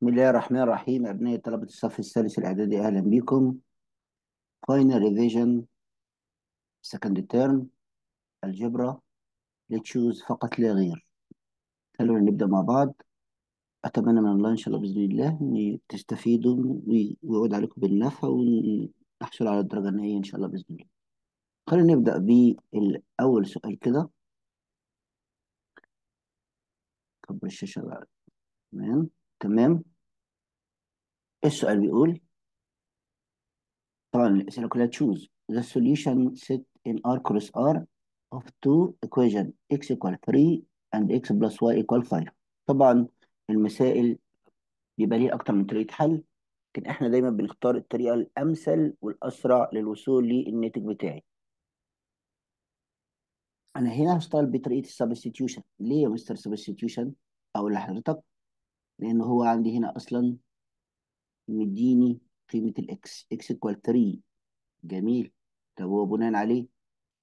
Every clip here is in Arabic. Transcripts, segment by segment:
بسم الله الرحمن الرحيم. أبناء طلبة الصف الثالث الإعدادي أهلا بكم. Final Revision Second Term الجبرة. لتشوز فقط لا غير. خلونا نبدأ مع بعض. أتمنى من الله إن شاء الله بإذن الله إن تستفيدوا ويعود عليكم بالنفع ونحصل على الدرجة النهائية إن شاء الله بإذن الله. خلينا نبدأ بالأول سؤال كده. كبر الشاشة بقى. تمام؟ تمام؟ السؤال بيقول طبعا الأسئلة كلها تشوز the solution set in R cross R of two equation x equal 3 and x plus y equal 5 طبعا المسائل بيبقى ليها أكتر من طريقة حل لكن إحنا دايما بنختار الطريقة الأمثل والأسرع للوصول للناتج بتاعي. أنا هنا هشتغل بطريقة ال substitution. ليه يا مستر substitution؟ أقول لحضرتك لأن هو عندي هنا أصلا مديني قيمة ال x x equal 3 جميل. طب هو بناء عليه؟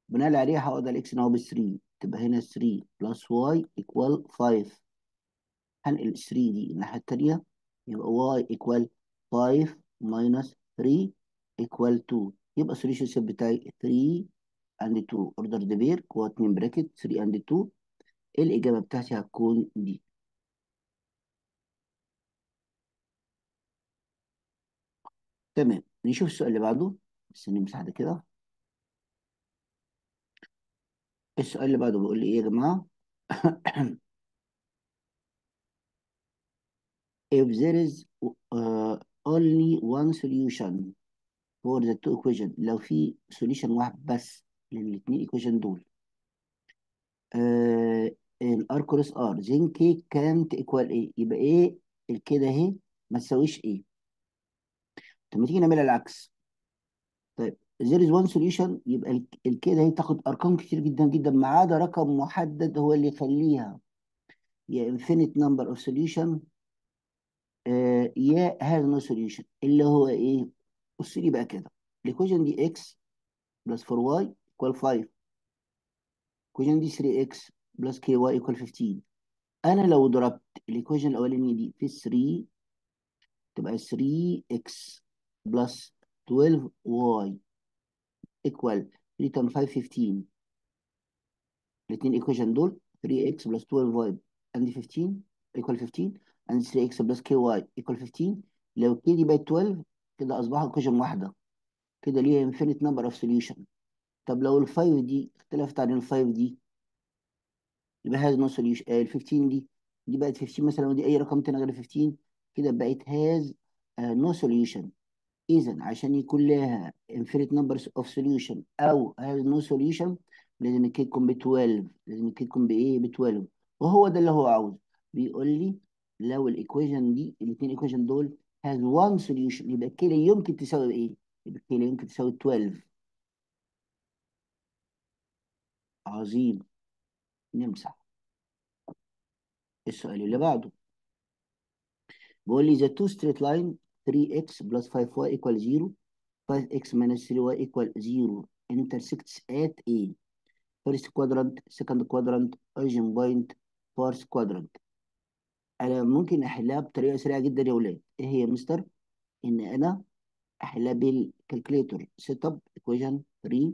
بناء عليه هقعد على ال x إن هو ب 3 تبقى هنا 3 plus y equal 5 هنقل 3 دي الناحية الثانية يبقى y equal 5 minus 3 equal 2 يبقى ال solution set بتاعي 3 and 2 ordered pair جوه 2 bracket 3 and 2 الإجابة بتاعتي هتكون دي. تمام نشوف السؤال اللي بعده. بس نمسح ده كده. السؤال اللي بعده بيقول لي إيه يا جماعة؟ If there is uh, only one solution for the two equation لو في solution واحد بس للاثنين equation دول uh, R cross R then K can't equal A يبقى إيه الكده اهي ما تساويش إيه طب ما تيجي نعملها العكس. طيب there is one solution يبقى الكده اهي تاخد أرقام كتير جدا جدا ما عدا رقم محدد هو اللي يخليها. يا infinite number of solution آه يا has no solution اللي هو إيه؟ بص لي بقى كده؟ ال equation دي x plus 4 y equal 5 ال equation دي 3 x plus k y equal 15 أنا لو ضربت ال equation الأولانية دي في 3 تبقى 3 x plus 12 y equal 3 time 5 15 الاثنين equation دول 3 x plus 12 y عندي 15 equal 15 and 3x plus ky equal 15 لو k دي بقت 12 كده اصبحت equation واحدة. كده ليها infinite number of solution. طب لو ال 5 دي اختلفت عن ال 5 دي يبقى no solution. آه ال 15 دي دي بقت 15 مثلا ودي أي رقم تاني غير 15 كده بقت uh, no solution. اذا عشان يكون لها infinite numbers of solution أو has no solution لازم تكون ب 12 لازم تكون بايه ب 12 وهو ده اللي هو عاوزه. بيقول لي لو ال equation دي الاثنين equation دول has one solution يبقى كده يمكن تساوي إيه؟ يبقى كده يمكن تساوي 12 عظيم. نمسح. السؤال اللي بعده. بيقول لي the two straight line 3x plus 5y equal 0 5x minus 3y equal 0 intersects at A. First quadrant second quadrant origin point fourth quadrant. أنا ممكن أحلها بطريقة سريعة جدا يا ولاد. إيه هي مستر؟ إن أنا أحلها بال calculator set up equation 3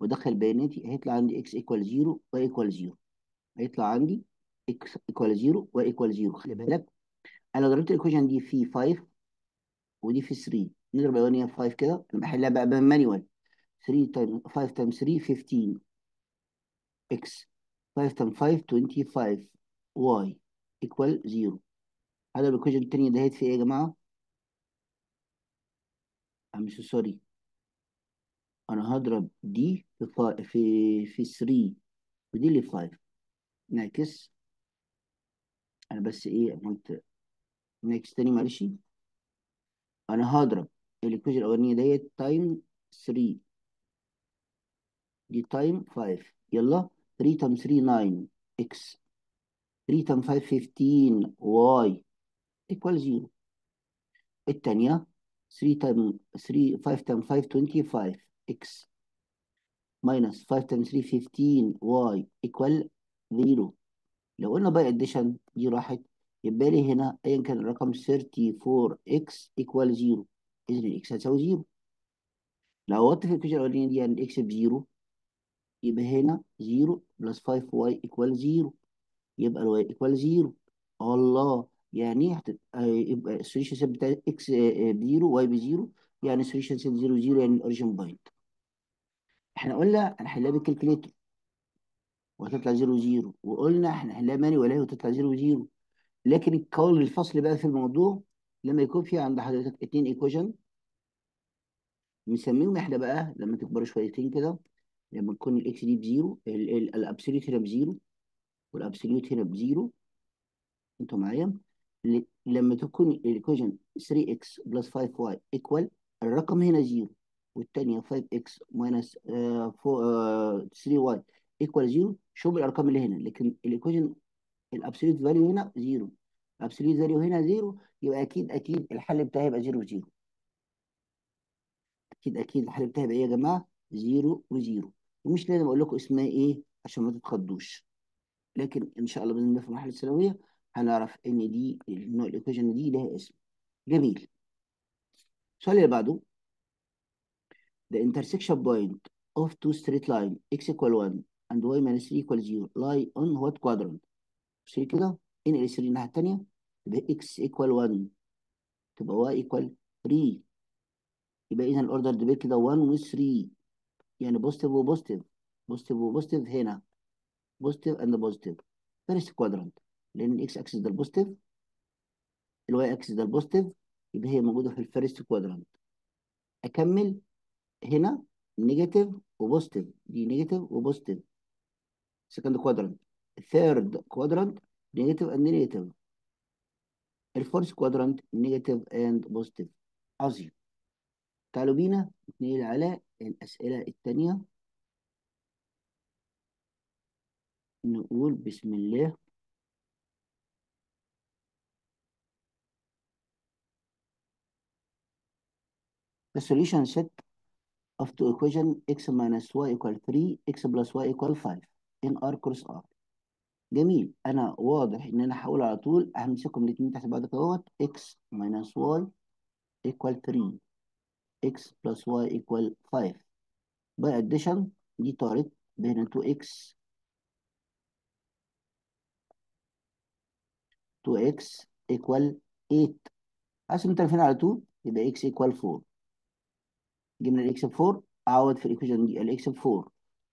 وادخل بياناتي. هيطلع عندي x equal 0 y equal 0 هيطلع عندي x equal 0 y equal 0 خلي بالك. أنا ضربت ال equation دي في 5 ودي في 3 نضرب الأولانية في 5 كده بحلها بقى بال manual 3 time 5 time 3 15 x 5 time 5 25 y equal 0 هذا ال equation الثانية دهيت في إيه يا جماعة؟ مش sorry أنا هضرب دي في. في في 3 ودي اللي 5 نعكس أنا بس إيه عملت نعكس تاني معلش. أنا هضرب ال equation الأولانية ديت time 3 دي time 5 يلا. 3 time 3 9 x. 3 time 5 15 y equal 0 الثانية 3 time 3 5 time 5 25 x. minus 5 times 3 15 y equal 0 لو قلنا by addition دي راحت يبقى لي هنا ايا كان الرقم 34x equal 0 اذا ال x هتساوي 0 لو عوضت في ال equation الاولانيه دي يعني ال x ب zero يبقى هنا 0 plus 5y equal 0 يبقى ال y equal 0 الله! يعني إيه هتبقى آه، يبقى ال solution set بتاع x ب zero y ب zero. يعني ال solution set 0 0 يعني ال origin point إحنا قلنا هنحلها بال calculator. وهتطلع 0 0 وقلنا إحنا هنحلها manually وتطلع 0 0 لكن القول الفصل بقى في الموضوع لما يكون في عند حضرتك اتنين equation نسميهم إحنا بقى لما تكبروا شويتين كده لما تكون الاكس دي بزيرو الابسوليوت هنا بزيرو والابسوليوت هنا بزيرو. أنتوا معايا؟ لما تكون ال equation 3x plus 5y equal الرقم هنا 0 والثانيه 5x minus 3y equal 0 شوف الأرقام اللي هنا لكن ال equation ال absolute value هنا 0 ال absolute value هنا 0 يبقى أكيد أكيد الحل بتاعي يبقى 0 و0 أكيد أكيد الحل بتاعي يبقى إيه يا جماعة؟ 0 و0 ومش لازم أقول لكم اسمها إيه عشان ما تتخضوش. لكن إن شاء الله بإذن الله في المرحله الثانوية هنعرف إن دي النوع ال equation دي لها اسم. جميل. السؤال اللي بعده. The intersection point of two straight line x equal 1 and y minus 3 equal 0 lie on what quadrant بص كده انقل 3 الناحية الثانية تبقى x equal 1 تبقى y equal 3 يبقى اذا ال ordered pair كده 1 و 3 يعني positive و positive positive و positive هنا. positive and positive first quadrant لأن الاكس اكسس ده البوزيتيف الواي اكسس ده البوزيتيف يبقى هي موجودة في ال first quadrant أكمل. هنا negative و positive دي negative و positive second quadrant ال third quadrant negative and negative. ال fourth quadrant negative and positive. عظيم. تعالوا بينا نتنقل على الأسئلة الثانية نقول بسم الله. The solution set of two equation x minus y equal 3 x plus y equal 5 in r cross r جميل. أنا واضح إن أنا هحاول على طول همسكهم الاثنين تحت بعض أهوت. X minus y equal 3 x plus y equal 5 by addition دي طارت بين 2x 2x equal 8 عشان متعرفين على 2 يبقى x equal 4 جبنا الاكس ب 4 أعوض في ال equation دي. ال x ب 4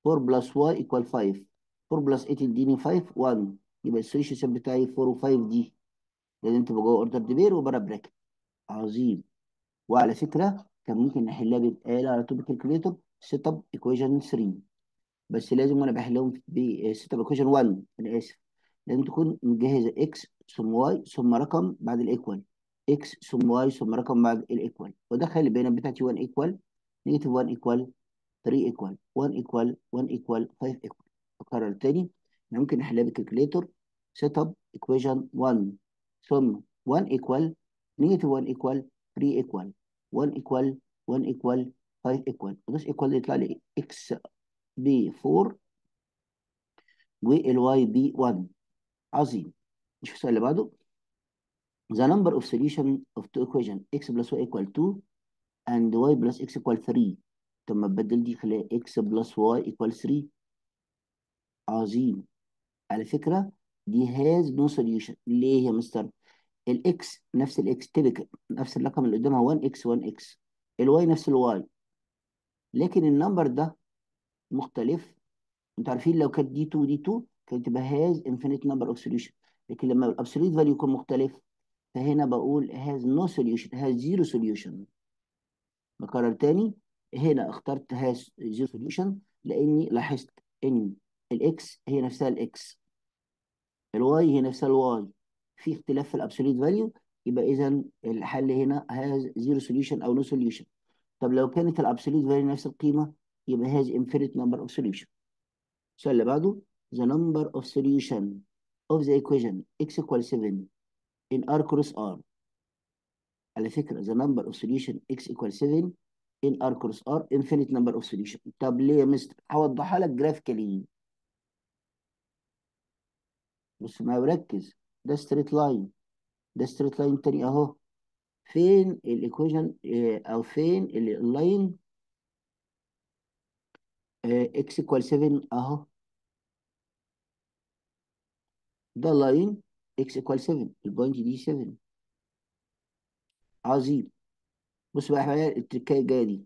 4 plus y equal 5 4 plus إيه يديني 5 1 يبقى ال solution بتاعي 4 و5 دي لازم تبقى جوه ordered pair وبره bracket عظيم. وعلى فكرة كان ممكن نحلها بالآلة على طول بال calculator setup equation 3 بس لازم وأنا بحلهم ب setup equation 1 أنا آسف. لازم تكون مجهزه x ثم y ثم رقم بعد ال equal x ثم y ثم رقم بعد ال equal ودخل البيانات بتاعتي 1 equal negative 1 equal 3 equal 1 equal 1 equal 5 equal أكرر تاني ممكن نحلها بال calculator setup equation 1 ثم 1 equal negative 1 equal 3 equal 1 equal 1 equal 5 equal ودوس equal يطلع لي x ب 4 وال y ب 1 عظيم. نشوف السؤال اللي بعده. The number of solution of two equation x plus y equal 2 and y plus x equal 3 طب ما تبدل دي خليها x plus y equal 3 عظيم. على فكرة دي has no solution. ليه يا مستر؟ ال x نفس ال x typical نفس الرقم اللي قدامها 1x 1x ال y نفس ال y لكن ال number ده مختلف. أنتوا عارفين لو كانت دي 2 دي 2 كانت تبقى has infinite number of solution. لكن لما ال absolute value يكون مختلف فهنا بقول has no solution has zero solution. بكرر تاني هنا اخترت has zero solution لأني لاحظت ان الاكس هي نفسها الاكس الواي هي نفسها الواي في اختلاف في ال absolute value يبقى إذا الحل هنا has zero solution أو no solution. طب لو كانت ال absolute value نفس القيمة يبقى has infinite number of solution. السؤال اللي بعده the number of solution of the equation x equal 7 in r cross r. على فكرة the number of solution x equal 7 in r cross r infinite number of solution. طب ليه يا مستر هوضحها لك graphically بص ما بركز. ده straight line ده straight line تاني أهو. فين ال equation أو فين ال line x equal 7 أهو. ده line x equal 7 ال point دي 7 عظيم. بص بقى حبايبي ال trick اية الجاية دي.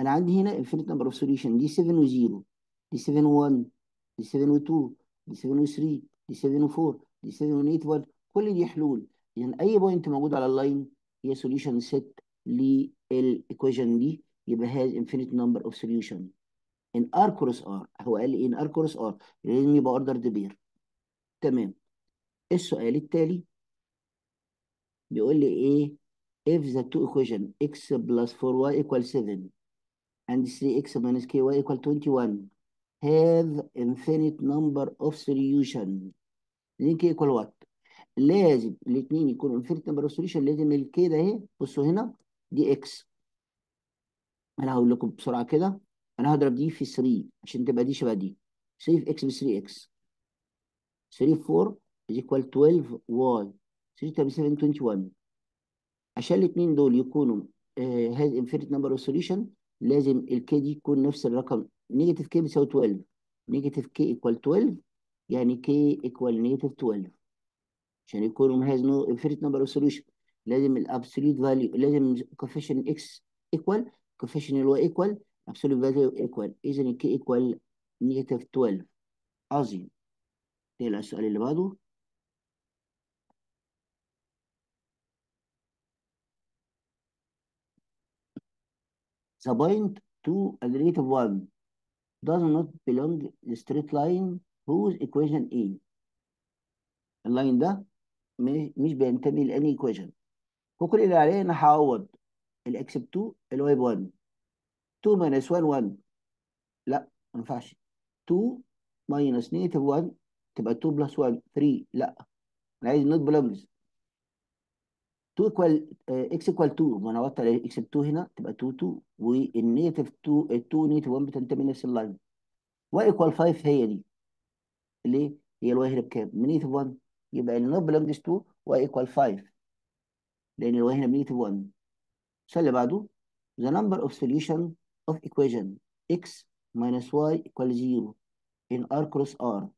أنا عندي هنا infinite number of solution. دي 7 و0 دي 7 و1 دي 7 و2 دي 7 و3 دي 7 و4 دي 7 و8 كل دي حلول. يعني أي point موجود على ال line هي solution set لل equation دي يبقى has infinite number of solution in R cross R هو قال لي in R cross R لازم يبقى ordered pair تمام. السؤال التالي. بيقول لي إيه؟ if the two equation x plus 4y equal 7 and 3x minus ky equal 21 have infinite number of solution. then k equal what? لازم الاثنين يكونوا infinite number of solution لازم ال k ده اهي بصوا هنا دي x. أنا هقول لكم بسرعة كده أنا هضرب دي في 3 عشان تبقى دي شبه دي. 3 في x ب 3x 3 في 4 is equal 12y 3 تبقى 7 21 عشان الاثنين دول يكونوا has infinite number of solution لازم ال k دي يكون نفس الرقم negative k بيساوي 12 negative k equal 12 يعني k equal negative 12 عشان يكونوا has no infinite number of solution لازم ال absolute value لازم coefficient x equal coefficient ال y equal absolute value equal اذا ال k equal negative 12 عظيم. يلا السؤال اللي بعده. The point 2 and negative 1 does not belong the straight line whose equation A ال line ده مش بينتمي لأني equation وكل اللي عليه أنا هعوض ال x ب 2 ال y ب 1 2 minus 1 1 لا ما ينفعش 2 minus negative 1 تبقى 2 plus 1 3 لا أنا عايز not belongs 2 equal x equal 2 ما أنا عوضت على x ب 2 هنا تبقى 2 2 وال negative 2 ال 2 negative 1 بتنتمي لنفس ال line y equal 5 هي دي ليه؟ هي الواي هنا بكام؟ بنيتيف 1 يبقى ال not belongs to y equal 5 لأن الواي هنا بنيتيف 1 السؤال اللي بعده the number of solution of equation x minus y equal 0 in r cross r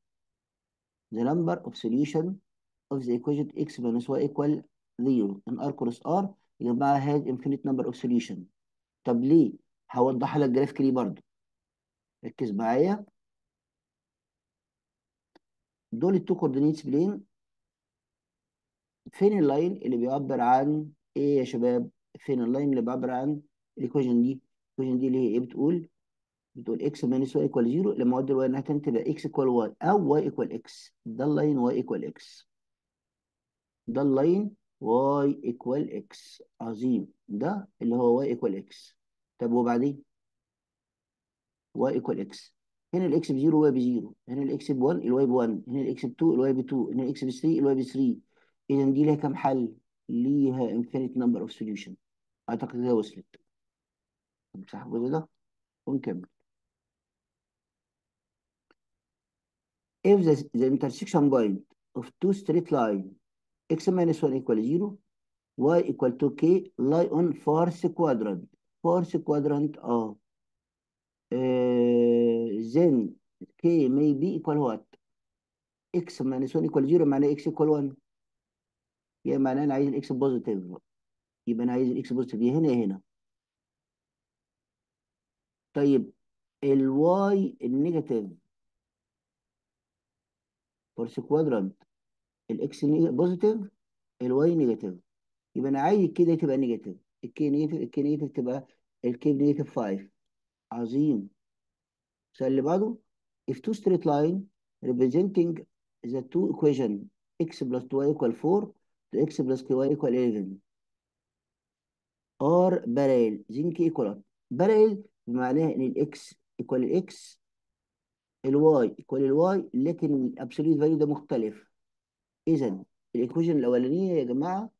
the number of solution of the equation x minus y equal 0 in r cross r يا جماعة has infinite number of solution طب ليه؟ هوضحها لك graphically برضه ركز معايا دول ال two coordinates plane فين ال line اللي بيعبر عن إيه يا شباب؟ فين ال line اللي بيعبر عن ال equation دي؟ ال equation دي اللي هي إيه بتقول؟ بتقول x minus y equal 0 لما أودي ال y الناحيه الثانية تبقى x equal y أو y equal x ده ال line y equal x ده ال line y equal x عظيم. ده اللي هو y equal x. طب وبعدين؟ y equal x. هنا الاكس بزيرو والواي بزيرو. هنا ال x ب 1 ال y ب 1 هنا ال x ب 2 ال y ب 2 هنا ال x ب 3 ال y ب 3 اذا دي ليها كام حل؟ ليها infinite number of solution أعتقد كده وصلت. الجزء ده ونكمل. If the, the intersection point of two straight line x minus 1 equal 0 y equal 2k lie on fourth quadrant. Fourth quadrant آه uh, then k may be equal what? X minus 1 equal 0 معناه x equal 1 يعني معناه أنا عايز ال x positive يبقى أنا عايز ال x positive يا هنا يا هنا. طيب ال y ال negative fourth quadrant ال x positive ال y negative. يبقى أنا عايز كده تبقى negative. ال k negative ال k negative تبقى ال k negative 5 عظيم. السؤال اللي بعده. If two straight line representing the two equation x plus 2y equal 4 2x plus ky equal 11 are parallel. K equal parallel بمعناها إن ال x equal ال x ال y equal ال y لكن ال absolute value ده مختلف. اذا ال equation الأولانية يا جماعة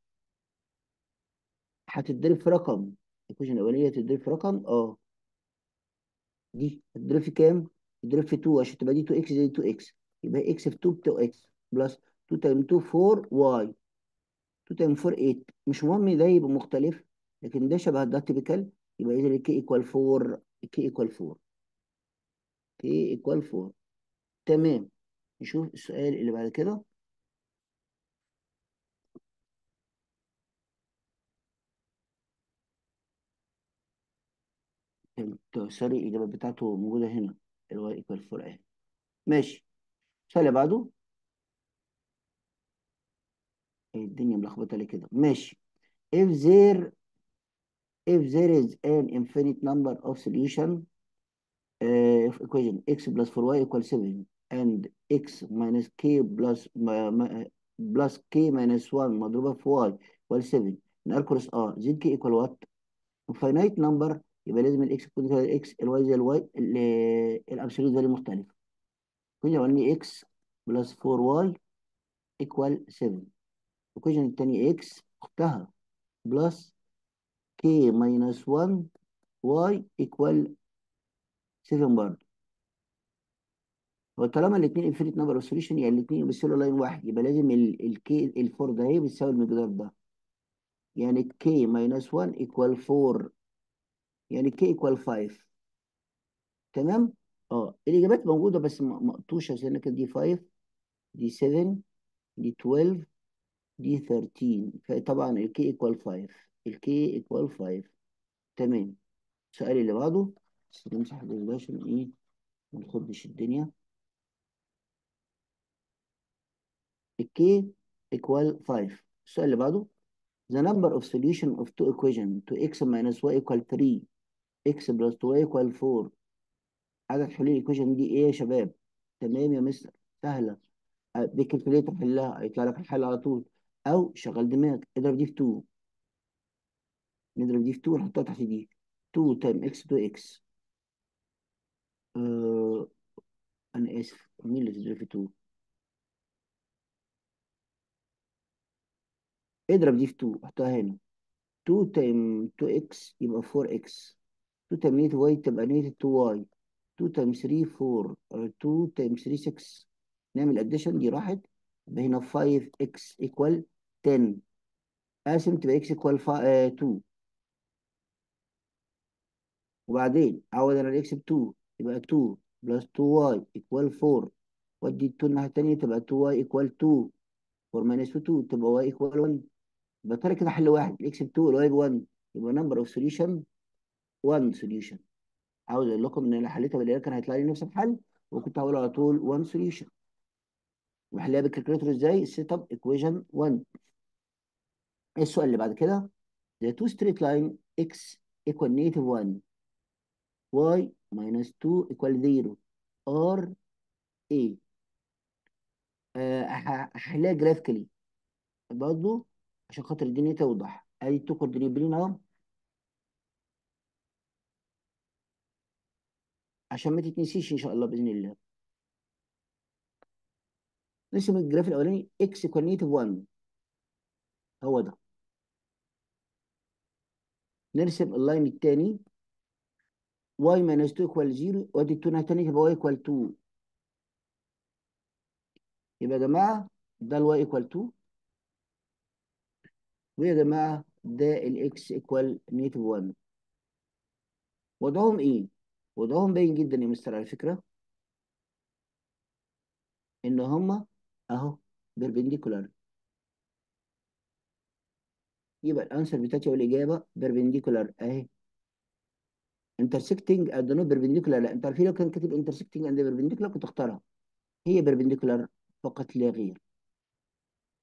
هتتضرب في رقم. ال equation الأولانية هتتضرب في رقم؟ آه. دي هتضرب في كام؟ تضرب في 2 عشان تبقى دي 2 إكس زي 2 إكس. يبقى x في 2 ب 2x plus 2 time 2 4y. 2 time 4 8 مش مهم ده يبقى مختلف لكن ده شبه ده typical يبقى اذا ال k equal 4 ال k equal 4 k equal 4 تمام. نشوف السؤال اللي بعد كده. sorry الإجابة بتاعته موجودة هنا ال y equal 4 اهي ماشي السؤال اللي بعده إيه الدنيا ملخبطة ليه كده ماشي if there if there is an infinite number of solution uh, of equation x plus 4y equals 7 and x minus k plus ma- plus k minus 1 مضروبة في y equals 7 نقول z k equal what finite number يبقى لازم ال x تكون زي ال x ال y زي ال y ال absolute value مختلف. كنا قلنا x plus 4y equal 7 ال equation التاني x اختها plus k minus 1 y equal 7 برضه. هو طالما الاثنين infinite number of solution يعني الاثنين بيمثلوا line واحد يبقى لازم ال k ال four ده هي بتساوي المقدار ده. يعني k minus 1 equal 4 يعني k equal 5 تمام؟ آه الإجابات موجودة بس مقطوشة عشان كده دي 5 دي 7 دي 12 دي 13 فطبعا ال K equal 5 ال K equal 5 تمام. السؤال اللي بعده. بس نمسح ده عشان إيه؟ ما نخدش الدنيا. ال K equal 5 السؤال اللي بعده. The number of solution of two equation to x minus y equal 3 x plus 2y equal 4 عدد حلول ال equation دي إيه يا شباب؟ تمام يا مستر سهلة. بال calculator حلها. هيطلع لك الحل على طول. أو شغل دماغك. اضرب دي في 2 نضرب دي في 2 ونحطها تحت دي. 2 time x 2 x آه أنا آسف. مين اللي تضرب في 2 اضرب دي في 2 حطها هنا. 2 time 2 x يبقى 4 x 2 time negative y تبقى negative 2 y 2 time 3 4 2 time 3 6 نعمل addition دي راحت يبقى هنا 5 x equal 10 قاسم تبقى x equal 2 وبعدين عوض على ال x ب 2 يبقى 2 plus 2 y equal 4 ودي 2 الناحية الثانية تبقى 2 y equal 2 4 minus 2 تبقى y equal 1 يبقى كده حل واحد ال x ب 2 وال y ب 1 يبقى number of solution 1 solution عاوز أقول لكم إن أنا حليتها بالعيال كان هيطلع لي نفس الحل وكنت هقول على طول 1 solution وحلها بال calculator إزاي؟ set up equation 1 السؤال اللي بعد كده؟ The two straight line x equal negative 1 y minus 2 equal 0 are. آه، ه- هحلها graphically برضه عشان خاطر الدنيا توضح. ادي ال two coordinate plane اهو عشان ما تتنسيش إن شاء الله بإذن الله. نرسم ال graph الأولاني x equal negative 1 هو ده. نرسم ال line الثاني y minus 2 equal 0 وأدي 2 الناحيه الثانية تبقى y equal 2 يبقى يا جماعة ده ال y equal 2 ويا جماعة ده ال x equal negative 1 وضعهم إيه؟ وضعهم باين جدا يا مستر على فكرة إن هما أهو perpendicular يبقى ال answer بتاعتي أو الإجابة perpendicular أهي. intersecting and not perpendicular لا. انت عارفين لو كان كاتب intersecting and perpendicular كنت أختارها. هي perpendicular فقط لا غير.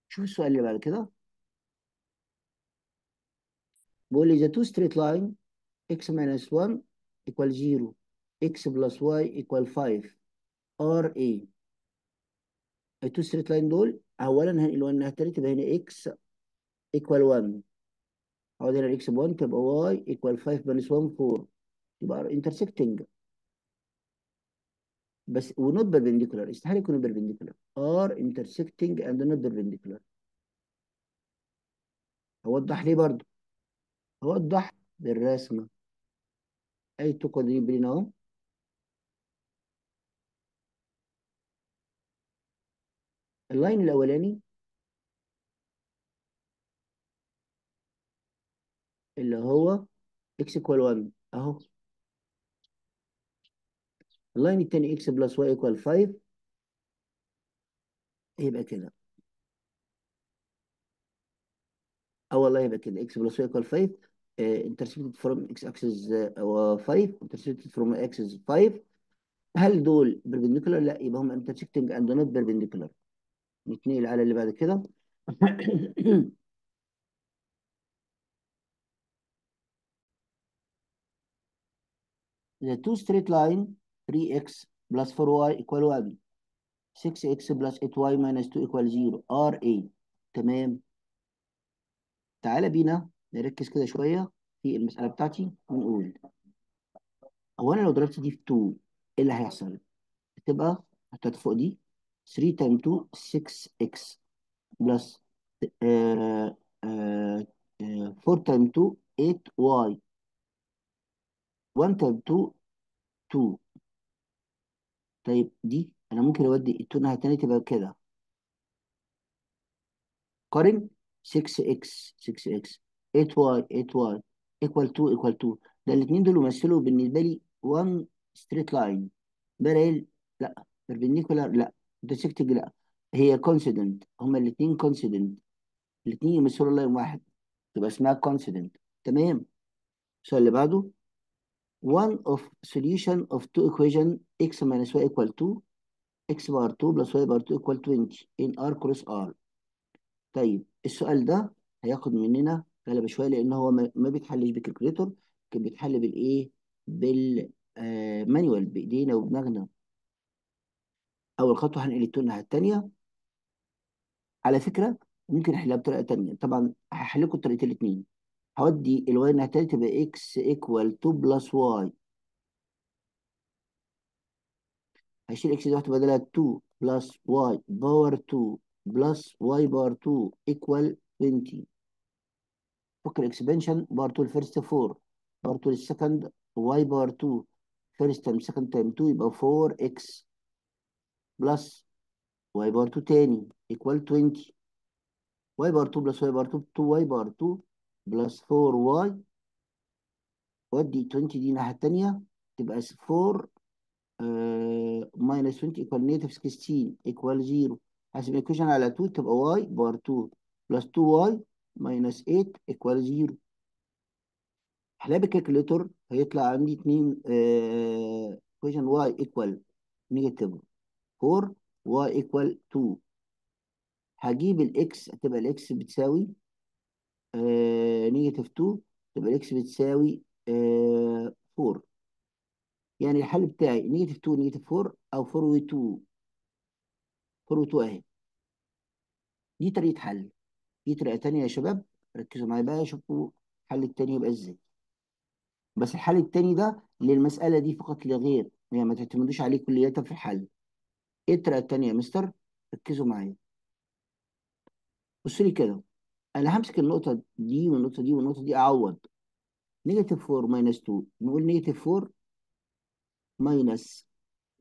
شوف السؤال اللي بعد كده. بيقول لي the two straight line x minus 1 equal 0 x plus y equal 5 are ال two straight line دول اولا هنقل 1 الناحيه الثانيه يبقى هنا x equal 1 عوض هنا ال x ب 1 تبقى y equal 5 minus 1 4 يبقى intersecting بس و not perpendicular استحاله يكونوا perpendicular are intersecting and not perpendicular اوضح ليه برضو اوضح بالرسمه أي coordinate plane اهو ال line الأولاني. اللي هو x equal 1 أهو. ال line التاني x plus y equal 5 يبقى كده. آه والله يبقى كده. x plus y equal 5 intercepted from x axis 5 intercepted from axis 5 هل دول perpendicular؟ لا يبقى هم intersecting and not perpendicular نتنقل على اللي بعد كده. The two straight line 3x plus 4y equal 1 6x plus 8y minus 2 equal 0 are تمام. تعالى بينا نركز كده شوية في المسألة بتاعتي ونقول هو أنا لو ضربت دي في 2 إيه اللي هيحصل؟ هتبقى هتحط فوق دي 3 time 2 6x plus آه آه آه 4 time 2 8y 1 time 2 2 طيب دي أنا ممكن أودي ال two الناحيه التانيه تبقى كده. قارن 6x 6x 8y 8y equal 2 equal 2 ده الاثنين دول يمثلوا بالنسبة لي 1 straight line parallel لا. perpendicular لا. intersecting لا. هي coincident هما الاثنين coincident الاثنين يمثلوا line واحد. تبقى اسمها coincident تمام؟ السؤال اللي بعده. one of solution of two equation x minus y equal 2 x power 2 plus y power 2 equal 20 in r cross r. طيب السؤال ده هياخد مننا غلبة شوية لأن هو ما بيتحلش بال calculator كان بيتحل بالإيه؟ بال manual بإيدينا ودماغنا أول خطوة هنقل ال two الناحية التانية. على فكرة ممكن أحلها بطريقة تانية. طبعا هحل لكم الطريقتين الاتنين. هودي ال y الناحية التانية تبقى x equal 2 plus y هشيل x دي واحط بدلها 2 plus y power 2 plus y power 2 equal 20 فك ال expansion power 2 ال first 4 power 2 ال second y power 2 first times second times 2 يبقى 4 x plus y power 2 تاني equal 20 y power 2 plus y power 2 2 y power 2 plus 4 y ودي 20 دي الناحيه الثانية تبقى 4 minus 20 equal negative 16 equal 0 حاسب ال equation على 2 تبقى y power 2 plus 2y minus 8 equal 0 احلها بال calculator هيطلع عندي 2 equation y equal negative 4 y equal 2 هجيب ال x هتبقى ال x بتساوي negative 2 تبقى ال x بتساوي 4 يعني الحل بتاعي negative 2 negative 4 أو 4 و 2 4 و 2 أهي. دي طريقة حل. في طريقة ثانية يا شباب ركزوا معايا بقى شوفوا الحل الثاني يبقى إزاي. بس الحل الثاني ده للمسألة دي فقط لا غير يعني ما تعتمدوش عليه كليا في الحل. إيه الطريقة الثانية يا مستر؟ ركزوا معايا. بصوا لي كده أنا همسك النقطة دي والنقطة دي والنقطة دي أعوض. negative 4 minus 2 نقول negative 4 minus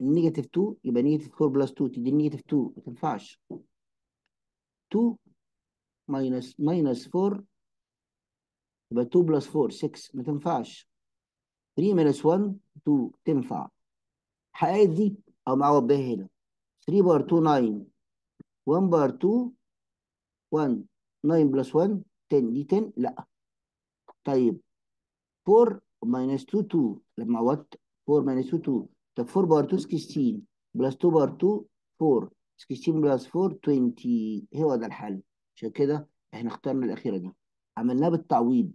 negative 2 يبقى negative 4 plus 2 تدي negative 2 ما تنفعش. 2 minus minus 4 يبقى 2 plus 4 6 ما تنفعش. 3 minus 1 2 تنفع. حققت دي أو معوض بيها هنا. 3 power 2 9 1 power 2 1 9 plus 1 10 دي 10 لا. طيب. 4 minus 2 2 لما عوضت 4 minus 2 2 طب 4 power 2 16 plus 2 power 2 4 16 plus 4 20 هو ده الحل. عشان كده إحنا اخترنا الأخيرة دي. عملناها بالتعويض.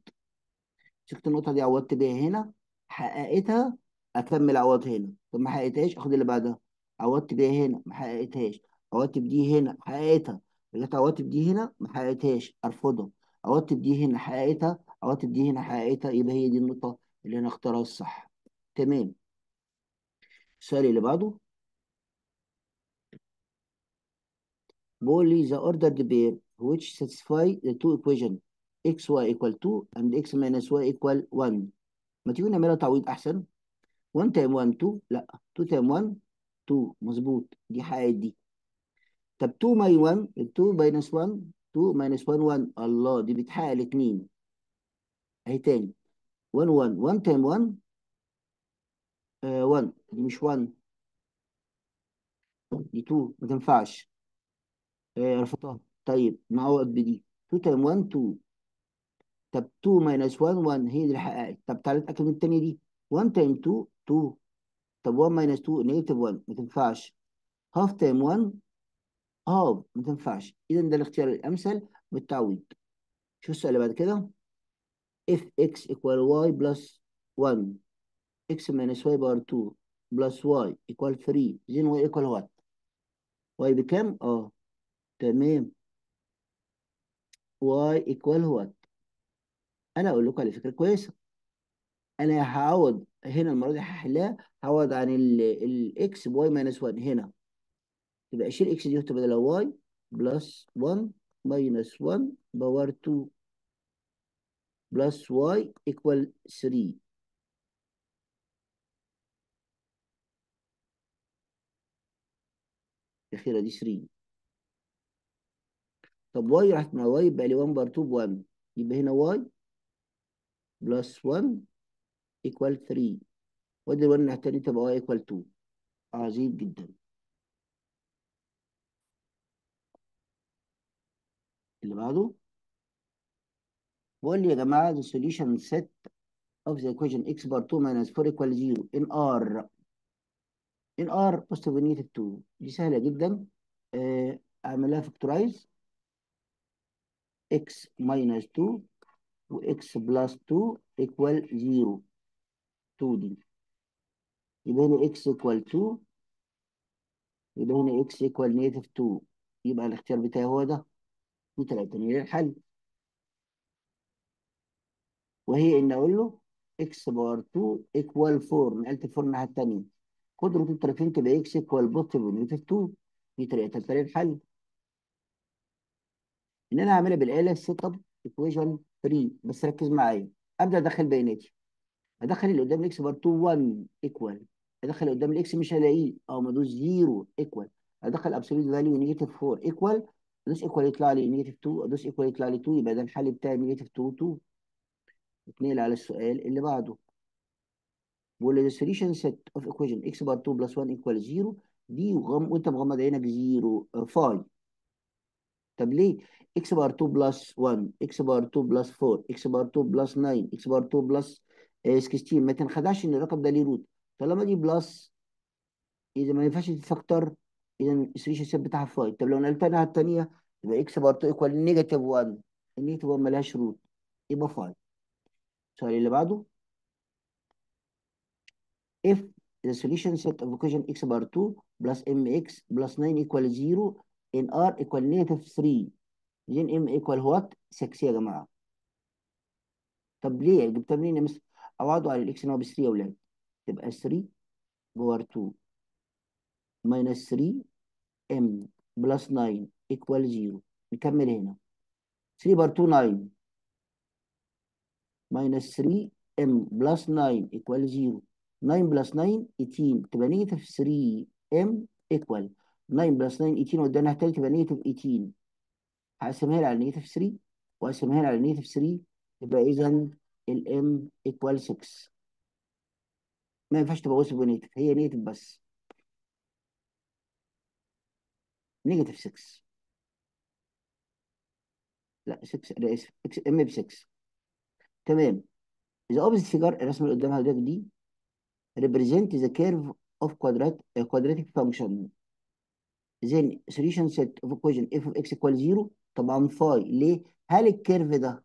مسكت النقطة دي؟ عوضت بيها هنا حققتها أكمل عوض هنا. طب ما حققتهاش أخد اللي بعدها. عوضت بيها هنا ما حققتهاش. عوضت بدي هنا حققتها. رجعت عوضت بدي هنا ما حققتهاش. أرفضها. عوضت بدي هنا حققتها. عوضت بدي هنا حققتها. يبقى هي دي النقطة اللي أنا اختارها الصح. تمام. السؤال اللي بعده. بيقول لي the ordered pair which satisfy the two equation x y equal 2 and x minus y equal 1 ما تيجي نعملها تعويض أحسن؟ 1 times 1 2 لا 2 times 1 2 مظبوط. دي حققت دي. طب 2 ماي 1 2 minus 1 2 minus 1 1 الله دي بتحقق الاثنين أهي تاني. 1 1 1 times 1 آه 1 دي مش 1 دي 2 ما تنفعش. آه رفضتها. طيب نعوض بدي 2 times 1 2 طب 2 minus 1 1 هي دي حققت طب تعالى نتأكد من الثانية دي. 1 times 2 2 طب 1 minus 2 negative 1 ما تنفعش. half times 1 half ما تنفعش. اذا ده الاختيار الأمثل بالتعويض. شو السؤال اللي بعد كده. if x equal y plus 1 x minus y power 2 plus y equal 3 then y equal what? y بكام آه تمام. Y equal what أنا أقول لكم على فكرة كويسة. أنا هعوض هنا المرة دي هحلها هعوض عن ال x ب y minus 1 هنا. يبقى اشيل x دي وتبقى y plus 1 minus 1 power 2 plus y equal 3 الأخيرة دي 3 طب y راحت مع y يبقى لي 1 power 2 ب 1 يبقى هنا y plus 1 equal 3 وادي ال 1 الناحيه التانيه تبقى y equal 2 عظيم جدا. اللي بعده؟ بقول لي يا جماعة the solution set of the equation x bar 2 minus 4 equal 0 in r. In r positive negative 2 دي سهلة جدا. آه، اعمل لها فاكتورايز x minus 2 و x plus 2 equal 0 2 دي يبقى هنا x equal 2 يبقى هنا x equal negative 2 يبقى الاختيار بتاعي هو ده. ثلاثة هي الحل وهي ان أقول له x power 2 equal 4 نقلت 4 الناحية التانية. root الطرفين تبقى x equal positive و negative 2 دي طريقة للحل إن أنا هعملها بالاله setup equation 3 بس ركز معايا. أبدأ أدخل بياناتي. أدخل اللي قدام ال x power 2 1 equal أدخل اللي قدام ال x مش هلاقيه. أو مدوس 0 equal أدخل absolute value negative 4 equal أدوس equal يطلع لي negative 2 أدوس equal يطلع لي 2 يبقى ده الحل بتاعي negative 2 2 نتنقل على السؤال اللي بعده. بيقول لي the solution set of equation x power 2 plus 1 equal 0 دي وغم وأنت مغمض عينك 0 5 طب ليه؟ X power 2 plus 1 x power 2 plus 4 x power 2 plus 9 x power 2 plus 16 ما تنخدعش إن الرقم ده ليه root طالما دي plus إذا ما ينفعش تت factor إذا ال solution set بتاعها phi طب لو نقلتها الناحية الثانية يبقى x power 2 equal negative 1 ال negative 1 مالهاش root يبقى phi السؤال اللي بعده if the solution set of equation x power 2 plus mx plus 9 equal 0 in r equal negative 3 then m equal what? 6 يا جماعة. طب ليه؟ جبتها منين يا مستر اعوضوا على ال x إن هو ب 3 يا أولاد تبقى 3 power 2 minus 3 m plus 9 equal 0 نكمل هنا. 3 power 2 9 minus 3 m plus 9 equal 0 9 plus 9 18 تبقى negative 3 m equal. 9 plus 9 18 وقدامها تاني تبقى negative 18 هقسمها لي على negative 3 واقسمها لي على negative 3 يبقى إذا ال m equal 6 ما ينفعش تبقى positive و negative هي negative بس. negative 6 لا 6 أنا اسف m ب 6 تمام. اذا opposite figure الرسمة اللي قدامها دي the curve of quadrat uh, quadratic function. Then solution set of equation f of x equal 0 طبعا phi ليه؟ هل ال curve ده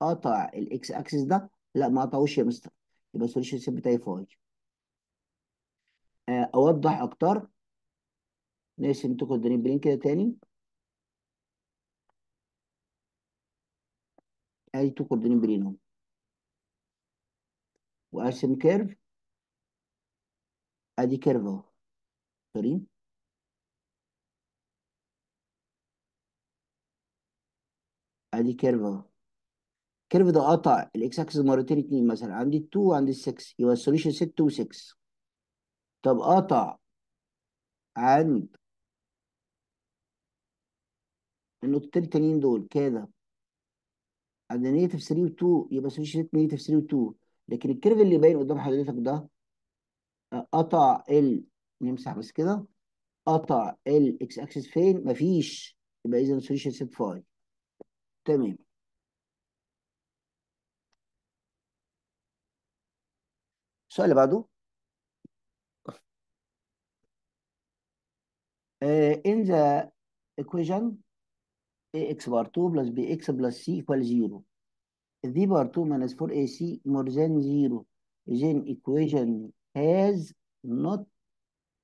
قطع الاكس اكسس ده؟ لا ما قطعوش يا مستر. يبقى ال solution set بتاعي phi آه، أوضح أكتر. نرسم two coordinate plane كده تاني. ادي two coordinate plane أهو. وأرسم curve. أدي curve أهو. sorry. ادي curve أهو. ال curve ده قطع الاكس اكسس مرتين اتنين مثلا. عندي 2 وعندي 6 يبقى ال solution 6 و6 طب قطع عند النقطتين التانيين دول كده. عند negative 3 و 2 يبقى solution set negative 3 و 2 لكن ال curve اللي باين قدام حضرتك ده قطع ال نمسح بس كده قطع الاكس اكسس فين؟ مفيش. يبقى اذا solution set phi تمام السؤال اللي بعده uh, in the equation ax power 2 plus bx plus c equal 0 v bar 2 minus 4ac more than 0 then equation has not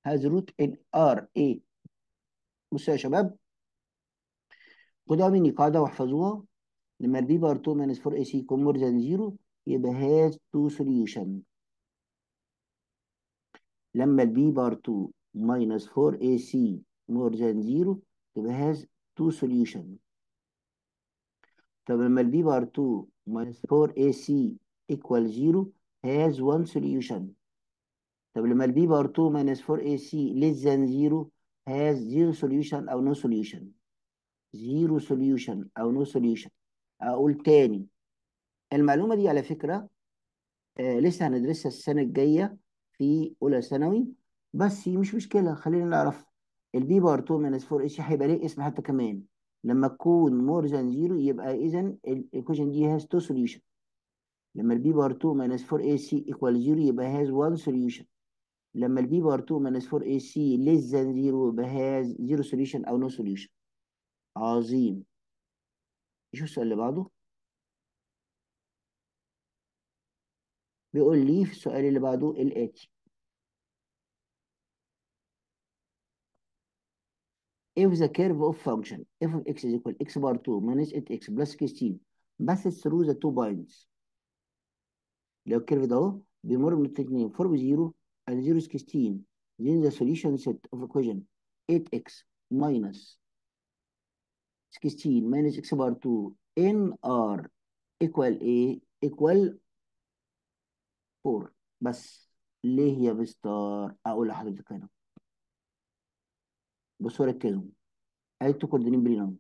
has root in r a بصوا يا شباب خدوها مني قاعدة واحفظوها لما البي بار 2 minus 4ac يكون more than 0 يبقى has two solution لما البي بار 2 minus 4ac more than 0 يبقى has two solution طب لما ال b power 2 minus 4ac equal 0 has one solution طب لما ال b power 2 minus 4ac less than 0 has zero solution أو no solution zero solution أو no solution. أقول تاني. المعلومة دي على فكرة آه لسه هندرسها السنة الجاية في أولى ثانوي. بس مش مشكلة خلينا نعرف. ال b power 2 minus 4ac هيبقى ليه اسم حتى كمان؟ لما تكون more than 0 يبقى إذا ال equation دي has two solution. لما ال b power 2 minus 4ac equal 0 يبقى has one solution. لما ال b power 2 minus 4ac less than 0 يبقى has zero solution أو no solution. عظيم شوف السؤال اللي بعده بيقول لي في السؤال اللي بعده الآتي if the curve of function f of x is equal x bar 2 minus 8x plus 16 passes through the two points لو الكيرف ده اهو بيمر من الاثنين 4 و 0 and 0 16 then the solution set of equation 8x minus 16 minus x bar 2 in r equal a equal 4 بس ليه يا مستر أقول لحضرتك هنا بصوا ركزوا ادي two coordinate plane أهم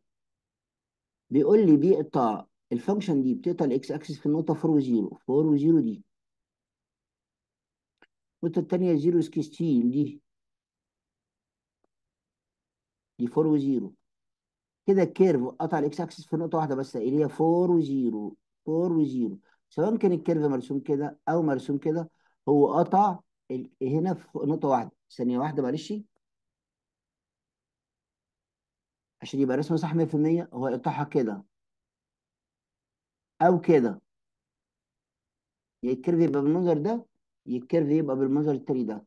بيقول لي بيقطع ال function دي بتقطع الاكس أكسس في النقطة 4 و0 4 و0 دي. النقطة الثانية 0 16 دي. دي 4 و0 كده ال curve قطع الاكس اكسس في نقطة واحدة بس اللي هي 4 و0 4 و0 سواء كان ال curve مرسوم كده أو مرسوم كده هو قطع هنا في نقطة واحدة. ثانية واحدة معلش. عشان يبقى رسمه صح 100% هو يقطعها كده. أو كده. يا ال curve يبقى بالمنظر ده يا ال curve يبقى بالمنظر التاني ده.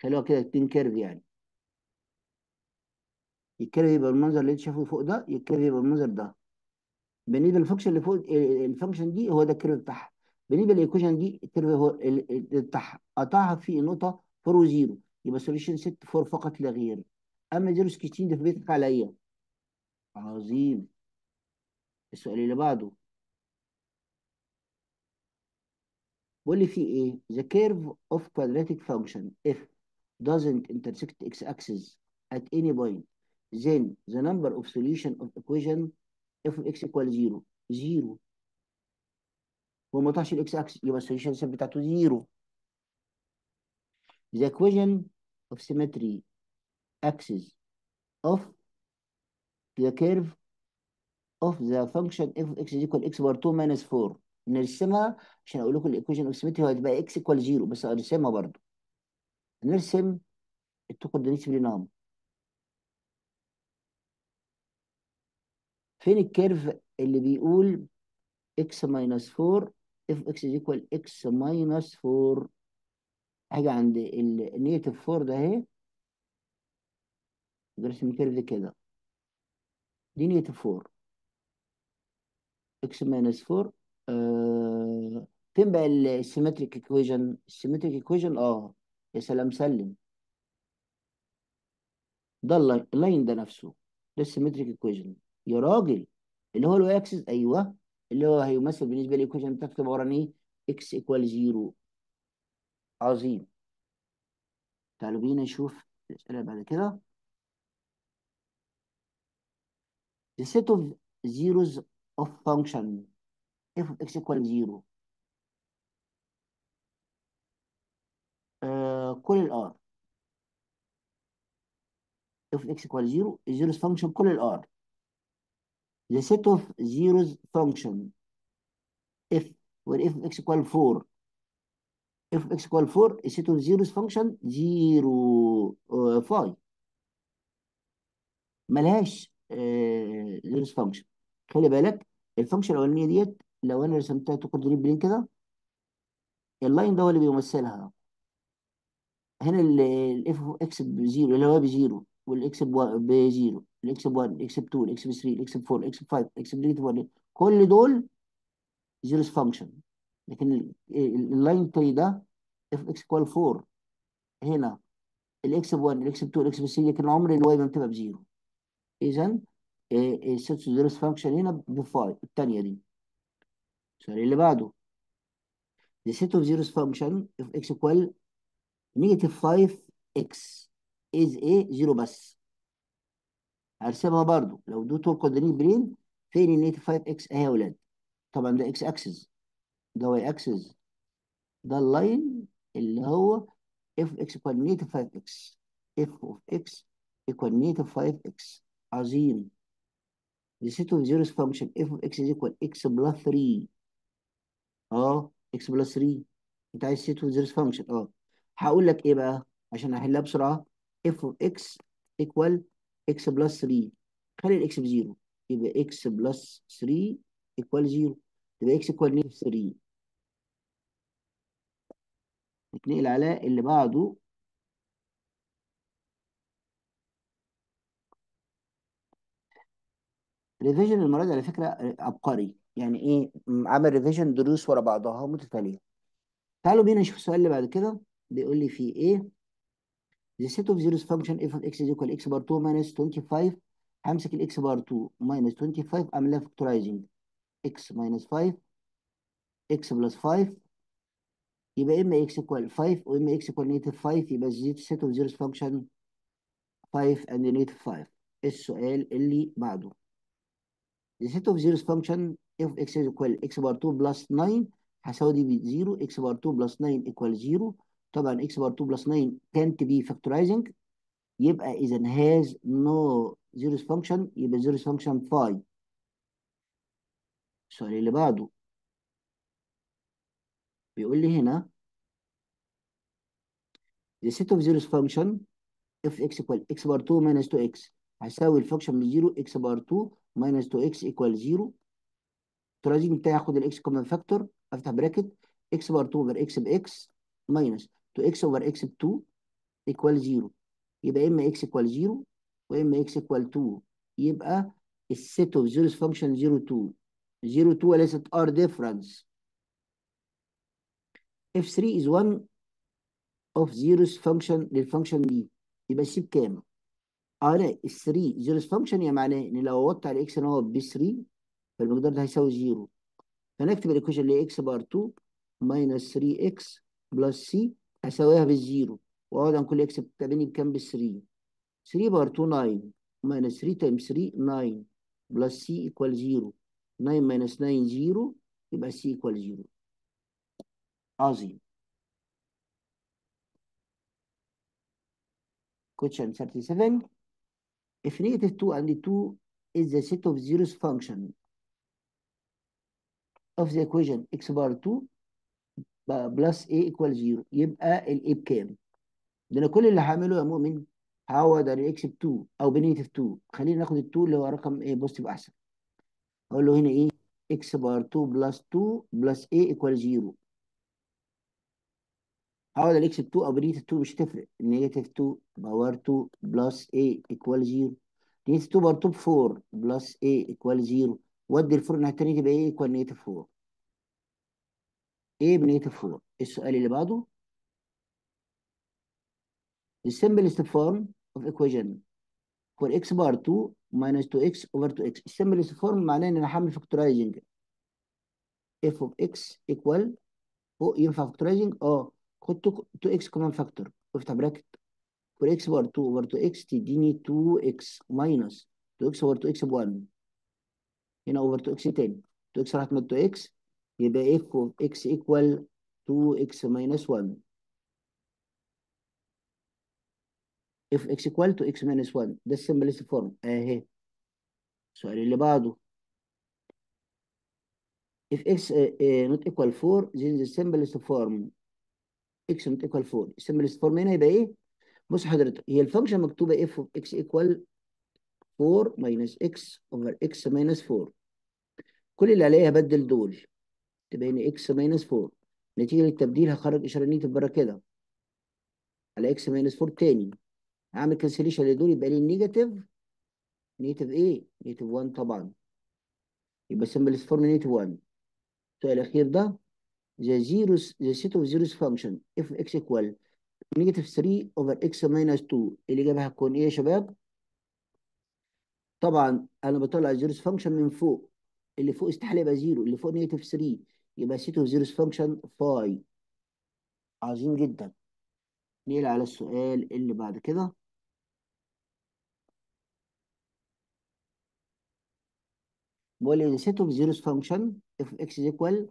خلوها كده اتنين curve يعني. ال curve يبقى بالمنظر اللي انت شايفه فوق ده ال curve يبقى بالمنظر ده. بالنسبة لل function اللي فوق ال- ال function دي هو ده ال curve بتاعها. بالنسبة لل equation دي ال curve هو بتاعها. قطعها في نقطة 4 و0 يبقى solution set 4 فقط لا غير. أما 0 16 ده في بيتك عليا. عظيم. السؤال اللي بعده. بيقول لي فيه إيه؟ The curve of quadratic function if doesn't intersect x-axis at any point then the number of solution of equation f of x equal 0 0 هو ما قطعش الاكس اكسس يبقى السوليوشن بتاعته 0 the equation of symmetry axis of the curve of the function f of x is equal x bar 2 minus 4 نرسمها عشان أقول لكم ال equation of symmetry هتبقى x equal 0 بس ارسمها برضه نرسم ال two coordinates plane أهم فين ال curve اللي بيقول x minus 4 f of x is equal x minus 4 حاجة عند ال negative 4 ده اهي. نرسم ال curve ده كده. دي negative 4 x minus 4 آه... فين بقى ال symmetric equation ال symmetric equation آه يا سلام سلم. ده ال line ده نفسه. ده ال symmetric equation يا راجل اللي هو ال y axis أيوه. اللي هو هيمثل بالنسبة لل equation بتاعته تبقى عبارة عن إيه؟ x equal 0 عظيم. تعالوا بينا نشوف الأسئلة بعد كده. The set of zeros of function. F of x equal 0 آه كل الار f of x equal 0 zeros function كل الار the set of zeros function f where f of x equal 4 f of x equal 4 a set of zeros function 0 uh, 5 ملهاش zeros function. خلي بالك ال function الأولانية ديت لو أنا رسمتها coordinate plane كده. ال line ده هو اللي بيمثلها. هنا ال f of x ب zero اللي هو ب zero وال x ب zero. ال x ب 1 ال x ب 2 ال x ب 3 ال x ب 4 ال x ب 5 ال x ب 1 كل دول zeros function لكن ال line التاني ده f x equal 4 هنا ال x ب 1 ال x ب 2 ال x ب 3 لكن عمر ال y ما بتبقى ب zero. اذا ال set zeros function هنا ب phi الثانية دي. السؤال اللي بعده. The set of zeros function of x equal negative 5x is a 0 بس. هرسمها برضو. لو دو two coordinate plane فين ال negative 5x اهي يا ولاد. طبعا ده إكس أكسس. ده y axis. ده ال line اللي هو f of x equal negative 5x f of x equal negative 5x عظيم. The set of zeros function f of x is equal x plus 3 آه x plus 3 أنت عايز set of zeros function. آه. هقول لك إيه بقى عشان أحلها بسرعة. f of x equal x plus 3 خلي ال x ب zero يبقى x plus 3 equal 0 يبقى x negative 3 نتنقل على اللي بعده. revision المرة دي على فكرة عبقري. يعني إيه؟ عمل revision دروس ورا بعضها متتالية. تعالوا بينا نشوف السؤال اللي بعد كده. بيقول لي فيه إيه؟ The set of zeros function f of x is equal x power 2 minus 25 همسك ال x power 2 minus 25 اعملها factorizing x minus 5 x plus 5 يبقى اما x equal 5 واما x equal negative 5 يبقى the set of zeros function 5 and negative 5 السؤال اللي بعده the set of zeros function f of x is equal x بار 2 plus 9 هساوي دي ب 0 x بار 2 plus 9 equal 0 طبعا x بار 2 plus 9 can't be factorizing يبقى اذا has no zeros function يبقى zeros function 5 السؤال اللي بعده بيقول لي هنا the set of zeros function f x equal x بار 2 minus 2x هساوي ال function من 0 x power 2 minus 2x equal 0 الترازيم بتاعي هاخد ال x common factor افتح bracket x power 2 over x ب x minus 2x over x ب 2 equal 0 يبقى إما x equal 0 واما x equal 2 يبقى ال set of zeros function 0 2 0 2 وليست R difference. If 3 is one of zeros function لل function دي يبقى سي بكام؟ آه لا ال 3 zeros function يعني معناه ان لو عوضت على x إن هو ب 3 فالمقدار ده هيساوي 0 فنكتب ال equation اللي هي x power 2 minus 3x plus c هساويها بال zero واعوض عن كل x بتقابلني بكام بال 3 3 power 2 9 minus 3 times 3 9 plus c equal 0 9 minus 9 0 يبقى c equal 0 عظيم question 37 if negative 2 and 2 is the set of zeros function of the equation x power 2 plus a equal 0 يبقى ال a بكام؟ ده أنا كل اللي هعمله يا مؤمن هعوض على ال x ب 2 أو ب negative 2 خلينا ناخد ال 2 اللي هو رقم إيه positive أحسن. أقول له هنا إيه؟ X power 2 plus 2 plus a equal 0 هعوض على ال x ب 2 أو ب negative 2 مش هتفرق. negative 2 power 2 plus a equal 0 negative 2 power 2 ب 4 plus a 0 ودي ال four الناحيه الثانية تبقى a equal negative 4 a ب negative 4 السؤال اللي بعده. The simplest form of equation four x power 2 minus 2x over 2x simplest form معناه إن أنا هعمل factorizing f of x equal فوق ينفع factorizing آه. خد 2x common factor افتح bracket four x power 2 over 2x تديني 2x minus 2x over 2x ب 1 هنا over 2 x تاني. 2 إكس راحت من 2 إكس يبقى f of x equal 2 x minus 1 f x equal 2 x minus 1 ده ال simplest form أهي. السؤال اللي بعده. If x uh, not equal 4 then the simplest form x not equal 4 ال simplest form هنا يبقى إيه؟ بص حضرتك هي ال function مكتوبة f of x equal 4 minus x over x minus 4 كل اللي عليها هبدل دول. تبقى هنا x minus 4 نتيجة للتبديل هخرج إشارة negative بره كده. على x minus 4 تاني. هعمل cancellation لدول يبقى لي negative negative إيه؟ negative 1 طبعا. يبقى simplest form negative 1 السؤال الأخير ده the zeros the set of zeros function f of x equal negative 3 over x minus 2 الإجابة هتكون إيه يا شباب؟ طبعا أنا بطلع ال zeros function من فوق. اللي فوق استحالة يبقى zero اللي فوق negative 3 يبقى of zeros function phi عظيم جدا نيجي على السؤال اللي بعد كده بقول لي set of zeros function f of x is equal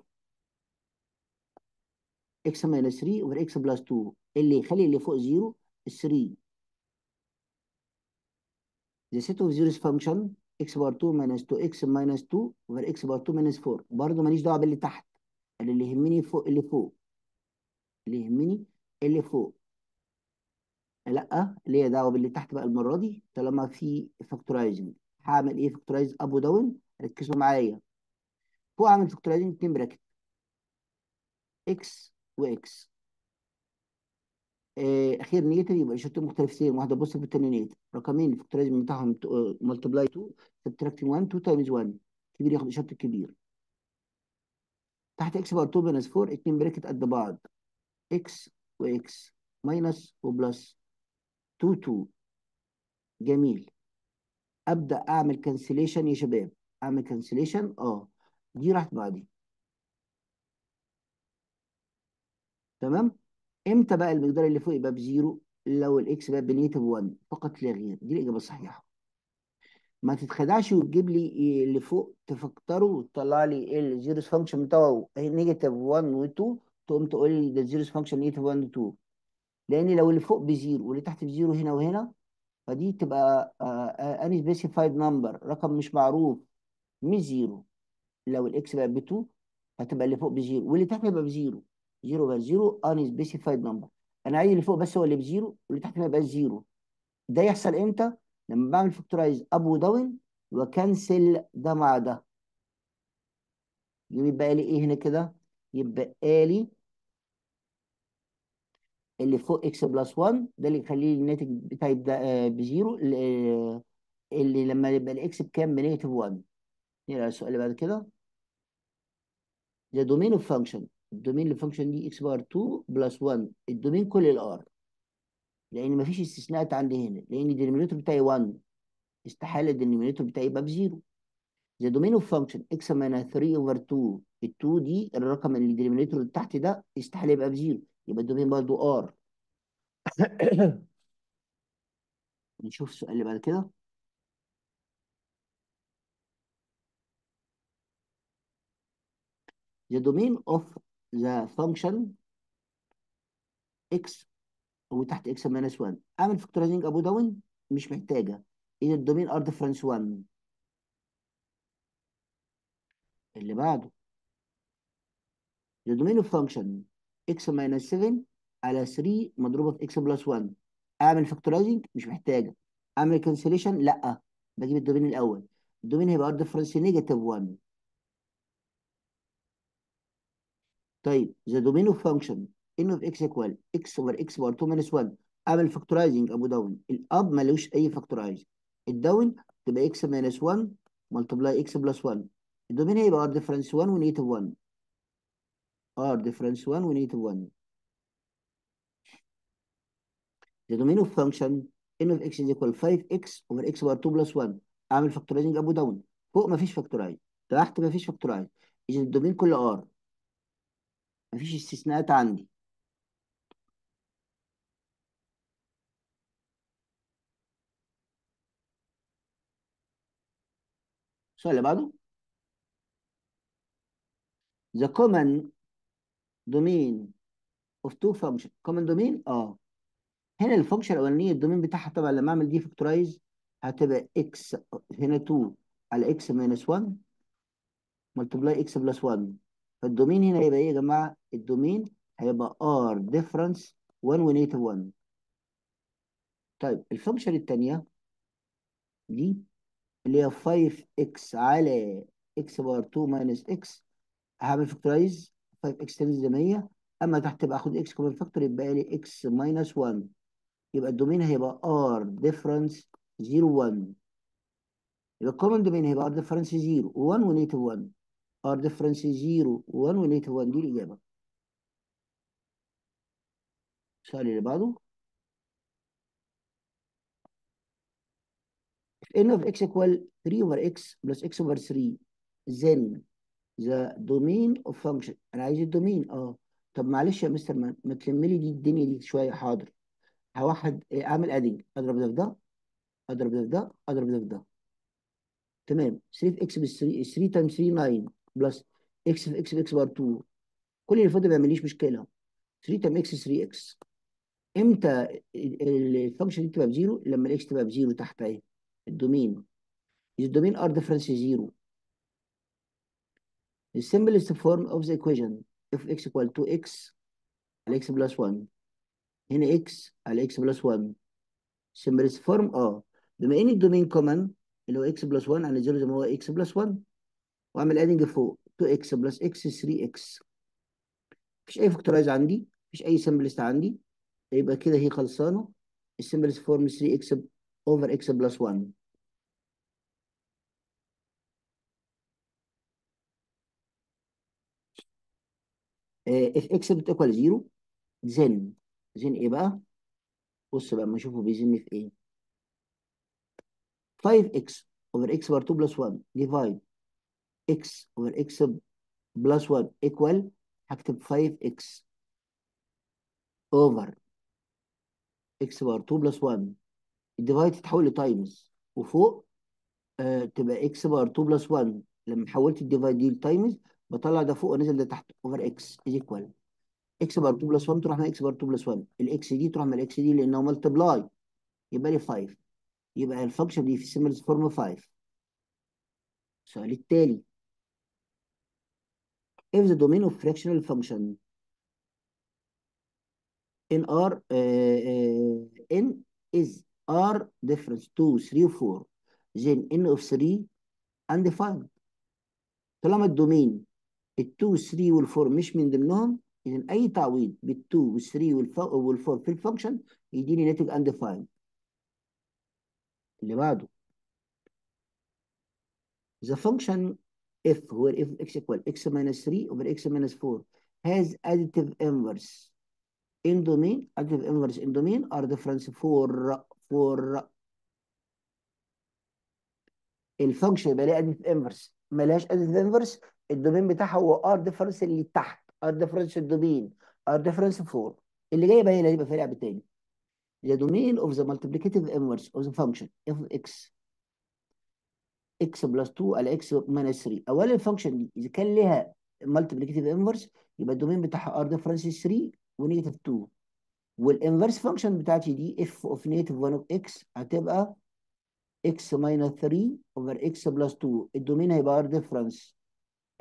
x minus 3 over x plus 2 اللي يخلي اللي فوق zero ال 3 the set of zeros function x power 2 minus 2x minus 2 over x power 2 minus 4 برضه ماليش دعوه باللي تحت أنا اللي يهمني فوق اللي فوق. اللي يهمني اللي فوق. لأ ليا دعوة باللي تحت بقى المرة دي طالما في factorizing هعمل إيه؟ factorize up و down ركزوا معايا. فوق اعمل factorizing 2 bracket x و x الأخير negative يبقى اشارتين مختلفتين واحدة positive والثانيه negative رقمين ال factorizing بتاعهم multiply 2 subtracting 1 2 times 1 كبير ياخد اشاره الكبير تحت x power 2 minus 4 اتنين bracket قد بعض. x و x minus و plus 2 2 جميل. أبدأ أعمل cancellation يا شباب. أعمل cancellation آه. دي راحت بعدي. تمام؟ إمتى بقى المقدار اللي فوق يبقى بزيرو؟ لو ال x بقى ب negative 1 فقط لا غير. دي الإجابة الصحيحة. ما تتخدعش وتجيب لي اللي فوق تفكره وتطلع لي ال zeros function بتاعه. negative 1 و2 تقوم تقول لي ده ال zeros function negative 1 و2 لأن لو اللي فوق ب zero واللي تحت ب zero هنا وهنا فدي تبقى unspecified number رقم مش معروف مش zero لو ال x بقى ب 2 هتبقى اللي فوق ب zero. واللي تحت يبقى ب zero. zero بقى zero unspecified number أنا عايز اللي فوق بس هو اللي ب zero واللي تحت ما يبقاش zero. ده يحصل إمتى؟ لما بعمل factorize up و down و cancel ده مع ده. يبقى لي إيه هنا كده؟ يبقى لي اللي فوق x plus 1 ده اللي يخلي لي الناتج بتاعي ده آه ب zero اللي, اللي لما يبقى ال x بكام؟ ب negative 1 نقرا السؤال اللي بعد كده. ده domain of function ال domain لل function دي x power 2 plus 1 ال domain كل ال R لأن مفيش استثناءات عندي هنا لأن ال denominator بتاعي 1 استحالة ال denominator بتاعي يبقى ب zero. the domain of function x minus 3 over 2 ال 2 دي الرقم اللي ال denominator اللي تحت ده استحاله يبقى ب zero يبقى ال domain برضه R نشوف السؤال اللي بعد كده. The domain of the function x وتحت x minus 1 أعمل factorizing up و down مش محتاجة. اذا ال domain R difference 1 اللي بعده. The domain of function. X minus 7 على 3 مضروبة في x بلس 1 أعمل factorizing مش محتاجة. أعمل cancellation لأ. بجيب ال domain الأول. ال domain هيبقى R difference negative 1 طيب. The domain of function. N of x equal x over x power 2 minus 1 اعمل factorizing up و down. ال up ملوش أي factorize ال down تبقى x minus 1 multiply x plus 1 ال domain هيبقى r difference 1 و negative 1 r difference 1 و negative 1 the domain of function n of x is equal 5x over x power 2 plus 1 أعمل factorizing up و down. فوق مفيش factorize تحت مفيش factorize إذا ال domain كله r. مفيش استثناءات عندي. السؤال اللي بعده؟ The common domain of two function common domain آه. هنا ال function الأولانية ال domain بتاعها طبعا لما أعمل دي factorize هتبقى x هنا 2 على x minus 1 multiply x plus 1 فال domain هنا هيبقى إيه يا جماعة؟ ال domain هيبقى R difference 1 و negative 1 طيب ال function الثانية دي اللي هي 5x على x power 2 minus x هعمل factorize 5x تاني زي ما هي. أما تحت باخد x common factor يبقى لي x minus 1 يبقى ال domain هيبقى r difference 0 1 يبقى ال common domain هيبقى r difference 0 1 و negative 1 r difference 0 1 و negative 1 دي الإجابة. السؤال اللي بعده. N of x equal 3 over x plus x over 3 then the domain of function أنا عايز ال domain. آه. طب معلش يا مستر ما, ما تلم لي دي الدنيا دي شوية حاضر. هواحد إيه، أعمل adding أضرب ده في ده أضرب ده في ده أضرب ده في ده. تمام. 3 في x بس 3 3 times 3 9 plus x في x في x power 2 كل اللي ده ما بيعمليش مشكلة. 3 times x 3 x إمتى ال function دي تبقى ب zero؟ لما ال x تبقى ب zero تحت أهي. ال domain. ال domain R difference zero The simplest form of the equation if x equal to x على x plus 1 هنا x على x plus 1 simplest form آه بما ان ال domain common اللي هو x plus 1 على 0 زي ما هو x plus 1 واعمل adding فوق 2x plus x 3x مفيش أي factorize عندي مفيش أي simplest عندي. يبقى كده هي خلصانة. ال simplest form 3x over x plus 1 if x بتيكوال 0 then then ايه بقى بص بقى اما اشوفه بيزن في ايه 5x over x بار 2 plus 1 divide x over x plus 1 equal هكتب 5x over x بار 2 plus 1 الديفايد تتحول لتايمز وفوق آه تبقى x بار 2 plus 1 لما حولت ال divide دي ل times بطلع ده فوق ونزل ده تحت over x is equal. x power 2 plus 1 تروح مع x power 2 plus 1 ال x دي تروح مع ال x دي لأنه multiply يبقى لي 5 يبقى ال function دي في simplest form 5 السؤال التالي. If the domain of fractional function in R uh, uh, n is R difference 2 3 4 then n of 3 undefined طالما الدومين ال 2 3 وال 4 مش من ضمنهم اذا اي تعويض بال 2 وال 3 وال 4 في الفانكشن يديني ناتج undefined اللي بعده the function f where f x equal x minus 3 over x minus 4 has additive inverse in domain additive inverse in domain are difference 4 4 ال function يبقى ليها additive inverse. ملهاش additive inverse ال domain بتاعها هو R difference اللي تحت R difference ال domain R difference 4 اللي جاي بقى هنا يبقى في لعبة تاني. The domain of the multiplicative inverse of the function f x. x plus 2 على x minus 3 اولا ال function دي إذا كان لها multiplicative inverse يبقى ال domain بتاعها r difference 3 و negative 2 وال inverse function بتاعتي دي f of negative 1 of x هتبقى x minus 3 over x plus 2 ال domain هيبقى r difference.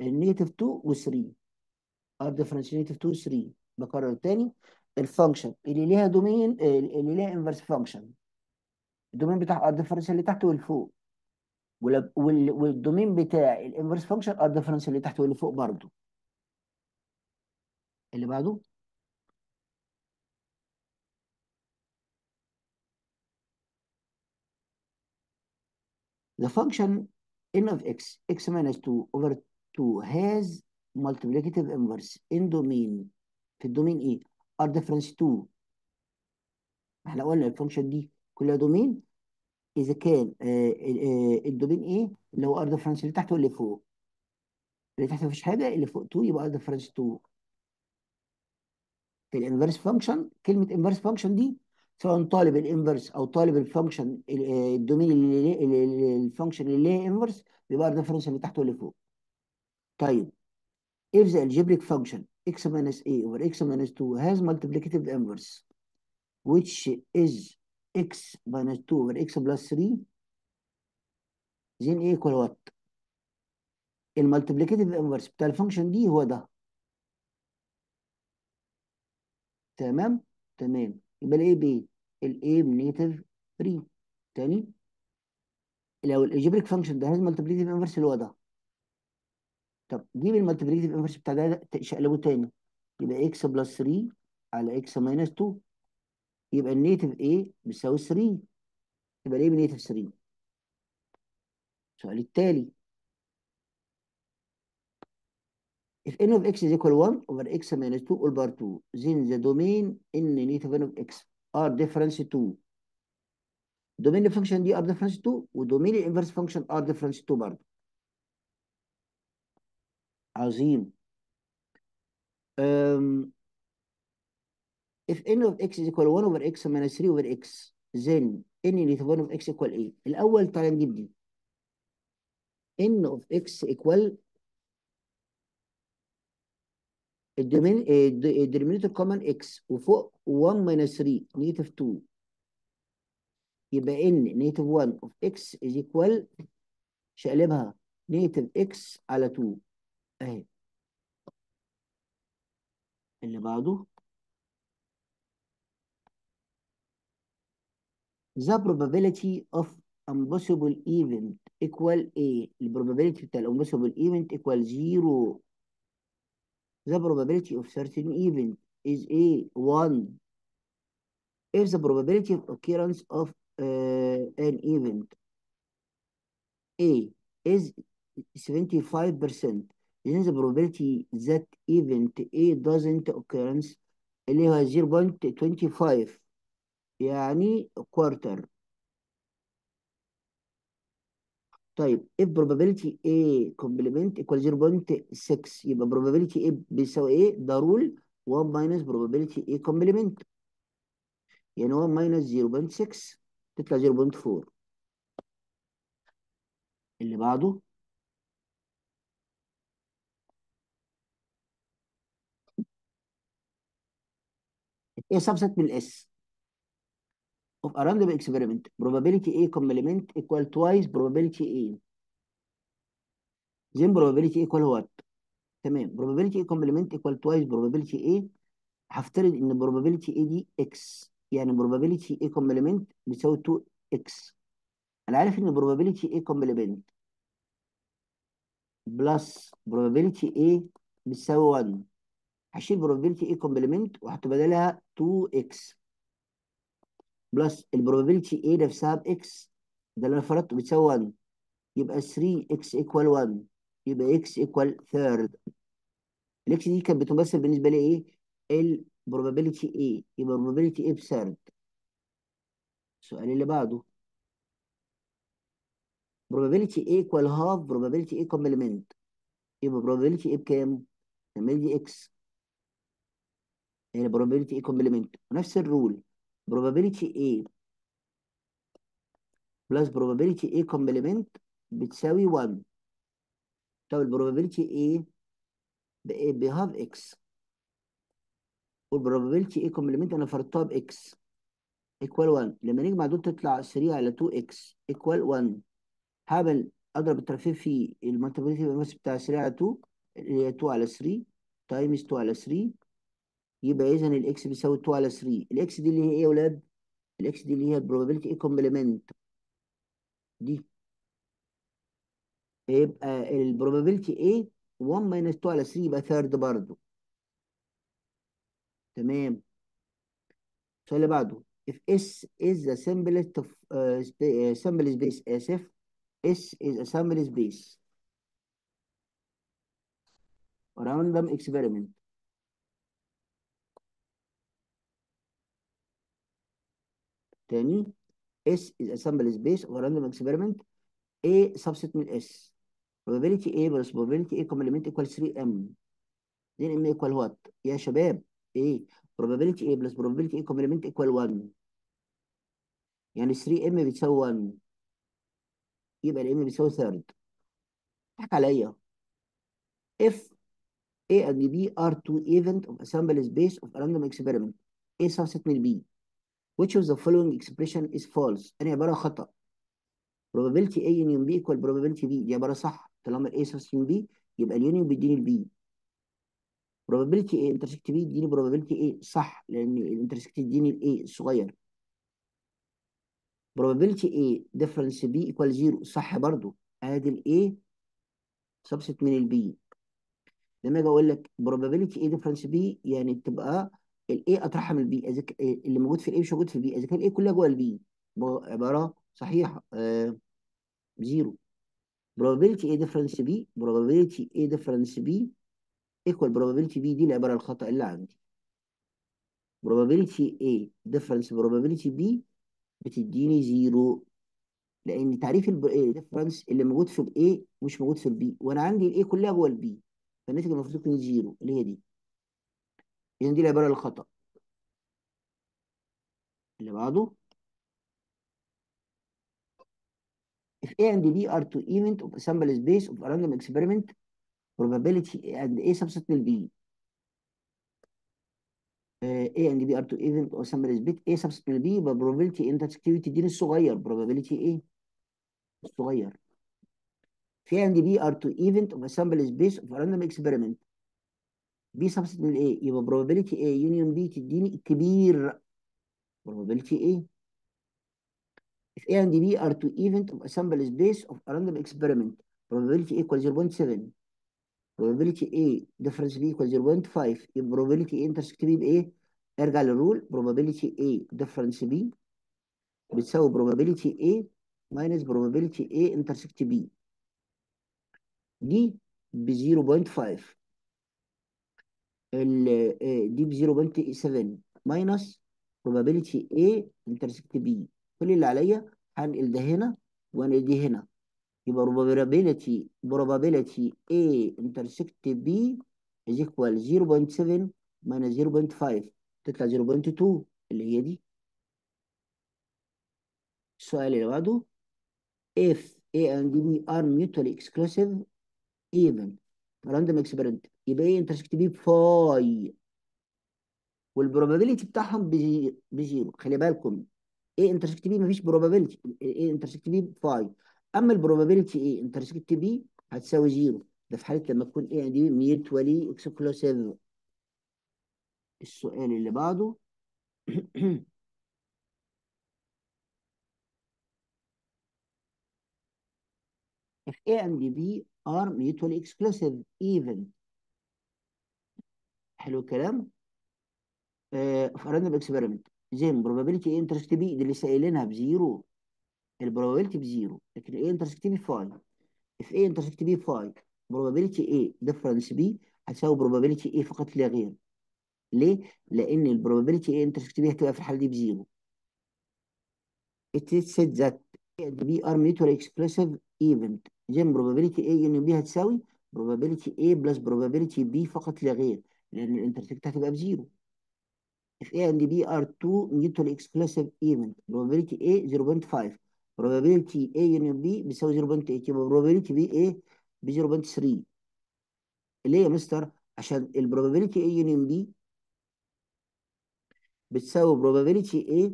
ال negative 2 و 3 r difference negative 2 و 3 بكرر تاني. ال function اللي ليها domain اللي ليها inverse function ال domain بتاع R difference اللي تحت واللي فوق وال- وال- وال domain بتاع ال inverse function R difference اللي تحت واللي فوق برضه. اللي بعده؟ The function n of x x minus 2 over 2 has multiplicative inverse. In domain في ال domain إيه r difference 2 إحنا قلنا ال function دي كلها domain. إذا كان آه، آه، ال domain إيه اللي هو R difference اللي تحت واللي فوق. اللي تحت مفيش حاجة اللي فوق 2 يبقى R difference 2 في ال inverse function كلمة inverse function دي سواء طالب ال inverse أو طالب ال function ال- آه، ال domain اللي ال function اللي ليه inverse بيبقى R difference اللي تحت واللي فوق. طيب if the algebraic function x minus a over x minus 2 has multiplicative inverse which is x minus 2 over x plus 3 then a equal what? ال multiplicative inverse بتاع ال function دي هو ده. تمام؟ تمام. يبقى ال a ب ال a ب negative 3 تاني؟ لو ال algebraic function ده has multiplicative inverse اللي هو ده. طب جيب ال multiplicative inverse بتاع ده تقلبه تاني. يبقى x plus 3 على x minus 2 يبقى ال negative a بيساوي 3 يبقى الايه بنيتيف 3 السؤال التالي. If n of x is equal 1 over x minus 2 all bar 2 then the domain in negative n of x are difference 2 domain الفانكشن دي are difference 2 ودومين الانفرس فانكشن are difference 2 برضه عظيم um, if n of x is equal 1 over x minus 3 over x then n negative 1 of x equal إيه الأول تعالى نجيب دي n of x equal ال domain ال denominator common x وفوق 1 minus 3 negative 2 يبقى n negative 1 of x is equal شقلبها negative x على 2 أهي. اللي بعده. The probability of impossible event equal a. البروبابيلتي بتاع الامبوسيبل ايفنت equal 0 the probability of certain event is a 1 if the probability of occurrence of uh, an event a is 75% then the probability that event a doesn't occurrence اللي هو 0.25 يعني quarter طيب if probability A complement equal 0.6 يبقى probability A بيساوي إيه؟ ده رول 1 minus probability A complement يعني 1 minus 0.6 تطلع 0.4 اللي بعده إيه subset من الاس of a random experiment probability A complement equal twice probability A then probability equal what تمام probability A complement equal twice probability A هفترض ان probability A دي x يعني probability A complement بيساوي 2x أنا عارف ان probability A complement plus probability A بتساوي 1 هشيل probability A complement واحط بدلها 2x plus ال probability A نفسها ب x ده اللي أنا فرضته بتساوي 1 يبقى 3x equal 1 يبقى x equal third. ال x دي كانت بتمثل بالنسبة لي إيه؟ ال probability A. يبقى probability A ب third السؤال اللي بعده. probability A equal half probability A complement. يبقى probability A بكام؟ نعمل دي x. يعني probability A complement. ونفس ال rule probability A plus probability A complement بتساوي 1 طب ال probability A؟ ب half x. وال probability A complement أنا فرضتها ب x equal 1 لما نجمع دول تطلع 3 على 2x equal 1 هعمل أضرب الطرفين في ال multiplicative بتاع 3 على 2 اللي هي 2 على 3 times 2 على 3 يبقى اذا ال x بيساوي 2 على 3 ال x دي اللي هي إيه يا أولاد ال x دي اللي هي ال probability A complement دي. يبقى ال probability A 1 minus 2 على 3 يبقى third برضه. تمام. السؤال اللي بعده. If S is the simplest of uh, uh, space آسف S is a sample space random experiment. تاني S is a sample space of a random experiment A subset من S probability A plus probability A complement equal 3M then M equal what يا شباب A probability A plus probability A complement equal 1 يعني 3M بتساوي 1 يبقى ال M بتساوي third اضحك عليا if A and B are two event of a sample space of a random experiment A subset من B which of the following expression is false أنا عبارة خطأ probability A union B equal probability B دي عبارة صح طالما ال A subset من B يبقى اليونيون بيديني ال B probability A intersect B يديني probability A صح لأن الانترسكت يديني ال A الصغير probability A difference B equal 0 صح برضو ادي ال A subset من ال B لما أجي أقول لك probability A difference B يعني تبقى ال A أطرحها من ال B إذا اللي موجود في ال A مش موجود في ال B إذا كان ال A كلها جوه ال B عبارة صحيحة آه zero probability A difference B probability A difference B equal probability B. دي العبارة الخطا اللي عندي. probability A difference probability B بتديني zero لأن تعريف ال difference اللي موجود في ال A مش موجود في ال B وأنا عندي ال A كلها جوه ال B فالناتج المفروض تكون زيرو اللي هي دي. اذا دي العباره الخطا اللي بعده if A and B are two event of a sample space of a random experiment probability and A subset لل B A and B are two event of a sample space A subset لل B يبقى probability intersectivity تديني الصغير probability A الصغير في عندي B are two event of a sample space of a random experiment B subset من A يبقى probability A union B تديني الكبير probability A if A and B are two event of a space of a random experiment probability equal 0.7 probability A difference B equal 0.5 يبقى probability A intersect B بإيه؟ ارجع للرول probability A difference B بتساوي probability A minus probability A intersect B دي ب 0.5 ال دي ب 0.7 minus probability A intersect B كل اللي عليا هنقل ده هنا وانقل دي هنا يبقى probability probability A intersect B is equal 0.7 minus 0.5 تطلع 0.2 اللي هي دي السؤال اللي بعده if A and B are mutually exclusive events random experiment يبقى إيه intersect B بفاي والبروبابيلتي بتاعهم بزي- بزيرو خلي بالكم A intersect B مفيش probability A intersect B ب phi أما ال probability A intersect B هتساوي zero ده في حالة لما تكون إيه دي mutually exclusive السؤال اللي بعده. If A and B are mutually exclusive events. حلو الكلام آه في then probability A intersect B دي اللي لسه قايلينها ب zero ال probability ب zero لكن A intersect B 5 if A intersect B 5 probability A difference B هتساوي probability A فقط لا غير ليه؟ لأن البروبابيلتي A intersect B هتبقى في الحالة دي بزيرو it is said that A and B are mutually exclusive event جيم probability A union B هتساوي probability A plus probability B فقط لا غير لأن الانترسكت هتبقى بزيرو if A and B are two mutually exclusive event probability A 0.5 probability A union B بيساوي 0.8 يبقى probability B A ب 0.3 ليه يا مستر؟ عشان ال probability A union B بتساوي probability A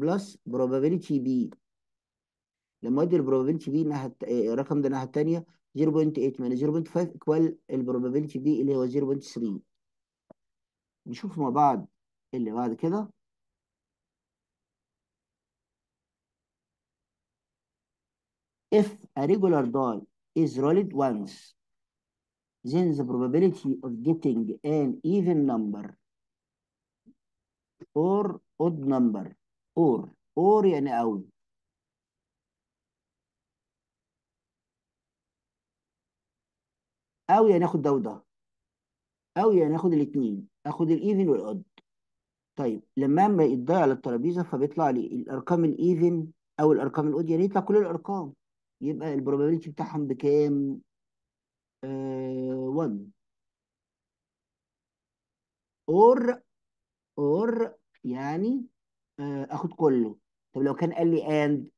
plus probability B لما ادي ال probability الت- آه، الرقم ده الناحيه الثانية 0.8 minus 0.5 equal ال probability B اللي هو 0.3 نشوف مع بعض اللي بعد كده if a regular die is rolled once then the probability of getting an even number or odd number or or يعني أو أو يعني آخد ده وده أو يعني آخد الاثنين آخد ال even وال odd. طيب لما اما يتضيع على الترابيزة فبيطلع لي الأرقام ال even أو الأرقام ال odd يعني يطلع كل الأرقام. يبقى ال probability بتاعهم بكام؟ آه 1 or or يعني آه آخد كله. طب لو كان قال لي and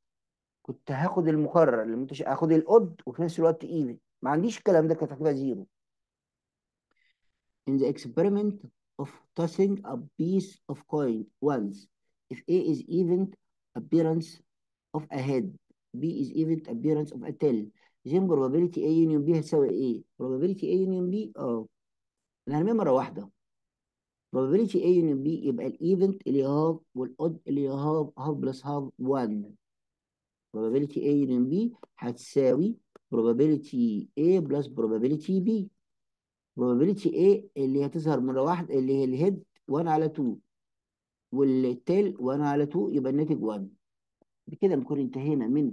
كنت هاخد المكرر اللي مش هاخد ال odd وفي نفس الوقت even. ما عنديش الكلام ده كانت هتبقى zero in the experiment of tossing a piece of coin once if A is even appearance of a head B is even appearance of a tail then probability A union B هتساوي إيه probability A union B آه أنا هرميها مرة واحدة probability A union B يبقى الايفنت اللي هاف والاود اللي هاف هاف بلس هاف 1 probability A union B هتساوي probability A plus probability B. Probability A اللي هتظهر مرة واحدة اللي هي ال head 1 على 2 وال tail 1 على 2 يبقى الناتج 1 بكده نكون انتهينا من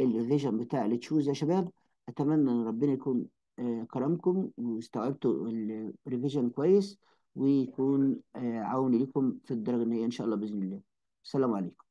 ال revision بتاع ال choose يا شباب. أتمنى إن ربنا يكون آه، كرمكم واستوعبتوا ال revision كويس ويكون آه، عون لكم في النهائية إن شاء الله بإذن الله. السلام عليكم.